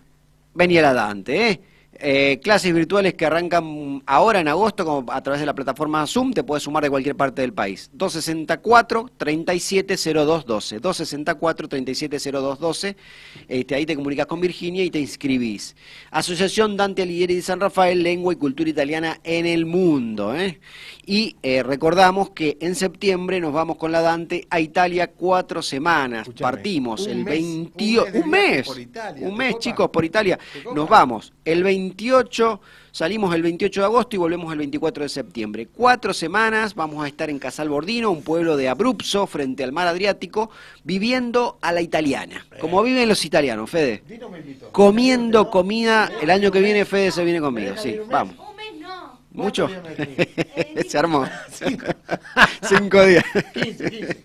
Vení a la Dante, ¿eh? Eh, clases virtuales que arrancan ahora en agosto como a través de la plataforma Zoom, te puedes sumar de cualquier parte del país. 264-370212. 264-370212. Este, ahí te comunicas con Virginia y te inscribís. Asociación Dante Alighieri de San Rafael, Lengua y Cultura Italiana en el Mundo. ¿eh? Y eh, recordamos que en septiembre nos vamos con la Dante a Italia cuatro semanas. Escuchame, Partimos el mes, 20 un mes un mes, por Italia, un ¿te mes chicos por Italia. Nos vamos el 28, salimos el 28 de agosto y volvemos el 24 de septiembre. Cuatro semanas vamos a estar en Casal Bordino, un pueblo de Abruzzo, frente al mar Adriático, viviendo a la italiana, como viven los italianos, Fede. Comiendo comida, el año que viene Fede se viene conmigo, sí, vamos. ¿Mucho? ¿Cuántos días me [laughs] Se armó. [laughs] Cinco. [laughs] Cinco días. 15, 15.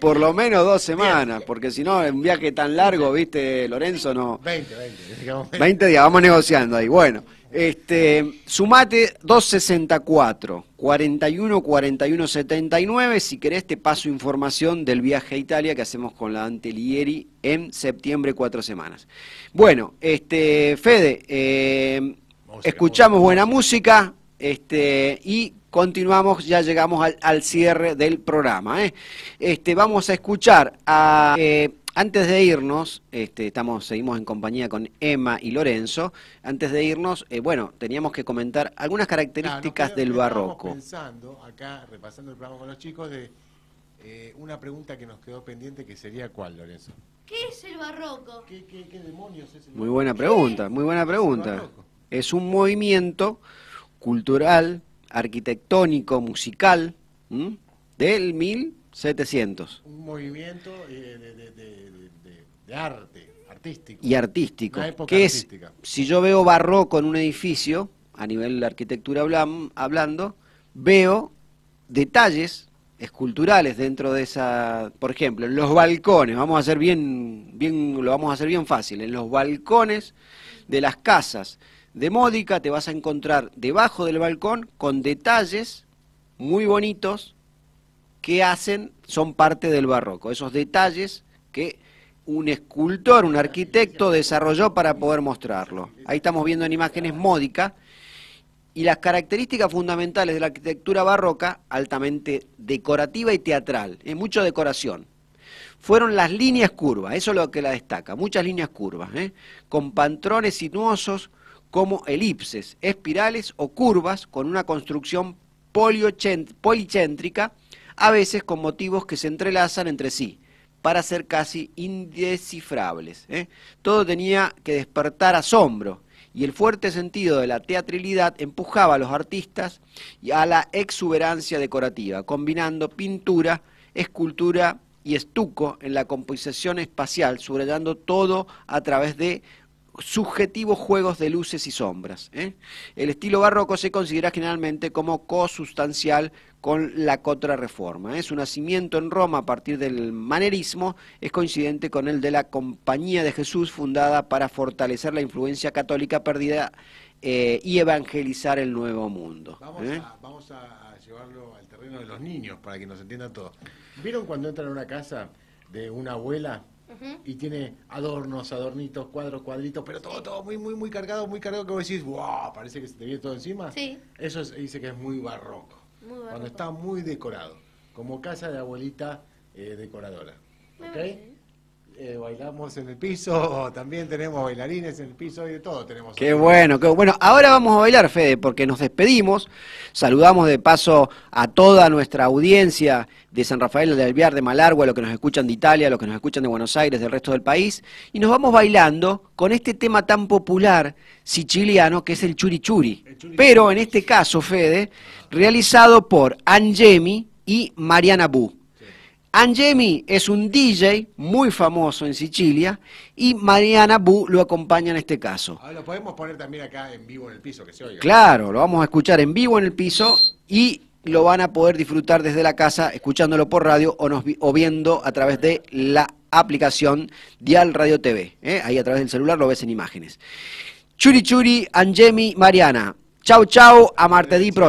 Por lo menos dos semanas, porque si no, en un viaje tan largo, viste, Lorenzo, no. 20, 20. digamos 20. 20 días, vamos negociando ahí. Bueno, este, sumate 264 41 41 79. Si querés, te paso información del viaje a Italia que hacemos con la Dante Lieri en septiembre, cuatro semanas. Bueno, este, Fede, eh, escuchamos buena música este, y continuamos, ya llegamos al, al cierre del programa. ¿eh? Este, vamos a escuchar a... eh, antes de irnos, este, estamos, seguimos en compañía con Emma y Lorenzo. Antes de irnos, eh, bueno, teníamos que comentar algunas características Claro, del barroco. pensando, acá, repasando el programa con los chicos, de eh, una pregunta que nos quedó pendiente, que sería ¿cuál, Lorenzo? ¿Qué es el barroco? ¿Qué, qué, qué demonios es el Muy buena pregunta, muy buena pregunta. barroco? Es un movimiento cultural, arquitectónico, musical, ¿m? del 1700 Un movimiento eh, de, de- de- de- de arte, artístico. y artístico. Una época Que es, artística. si yo veo barroco en un edificio, a nivel de arquitectura hablando, veo detalles esculturales dentro de esa, por ejemplo, en los balcones, vamos a hacer bien, bien, lo vamos a hacer bien fácil, en los balcones de las casas de Módica te vas a encontrar debajo del balcón con detalles muy bonitos que hacen, son parte del barroco. Esos detalles que un escultor, un arquitecto desarrolló para poder mostrarlo. Ahí estamos viendo en imágenes Módica y las características fundamentales de la arquitectura barroca, altamente decorativa y teatral, es mucho decoración, fueron las líneas curvas, eso es lo que la destaca, muchas líneas curvas, ¿eh? con patrones sinuosos como elipses, espirales o curvas con una construcción policéntrica, a veces con motivos que se entrelazan entre sí, para ser casi indescifrables. ¿eh? Todo tenía que despertar asombro, y el fuerte sentido de la teatralidad empujaba a los artistas a la exuberancia decorativa, combinando pintura, escultura y estuco en la composición espacial, subrayando todo a través de subjetivos juegos de luces y sombras. ¿eh? El estilo barroco se considera generalmente como cosustancial con la contrarreforma. ¿eh? Su nacimiento en Roma a partir del manerismo es coincidente con el de la Compañía de Jesús, fundada para fortalecer la influencia católica perdida eh, y evangelizar el nuevo mundo. Vamos, a, llevarlo al terreno de los niños para que nos entiendan todo. ¿Vieron cuando entran a una casa de una abuela y tiene adornos, adornitos, cuadros, cuadritos, pero todo, todo muy, muy, muy cargado, muy cargado, que vos decís, wow, parece que se te viene todo encima. Sí. Eso dice que es muy barroco. Cuando está muy decorado, como casa de abuelita eh, decoradora. ¿Ok? Eh, bailamos en el piso, [laughs] también tenemos bailarines en el piso y de todo tenemos. Qué bueno, qué bueno. Ahora vamos a bailar, Fede, porque nos despedimos. Saludamos de paso a toda nuestra audiencia de San Rafael de Alviar, de Malargua, a los que nos escuchan de Italia, a los que nos escuchan de Buenos Aires, del resto del país. Y nos vamos bailando con este tema tan popular siciliano que es el churichuri. Pero en este caso, Fede, realizado por Angemi y Mariana Bu. Angemi es un DJ muy famoso en Sicilia y Mariana Bu lo acompaña en este caso. lo podemos poner también acá en vivo en el piso, que se oiga. Claro, lo vamos a escuchar en vivo en el piso y lo van a poder disfrutar desde la casa, escuchándolo por radio o, nos, o viendo a través de la aplicación Dial Radio TV. ¿eh? Ahí a través del celular lo ves en imágenes. Churi Churi, Angemi, Mariana. Chau, chau, a Martedí Pro.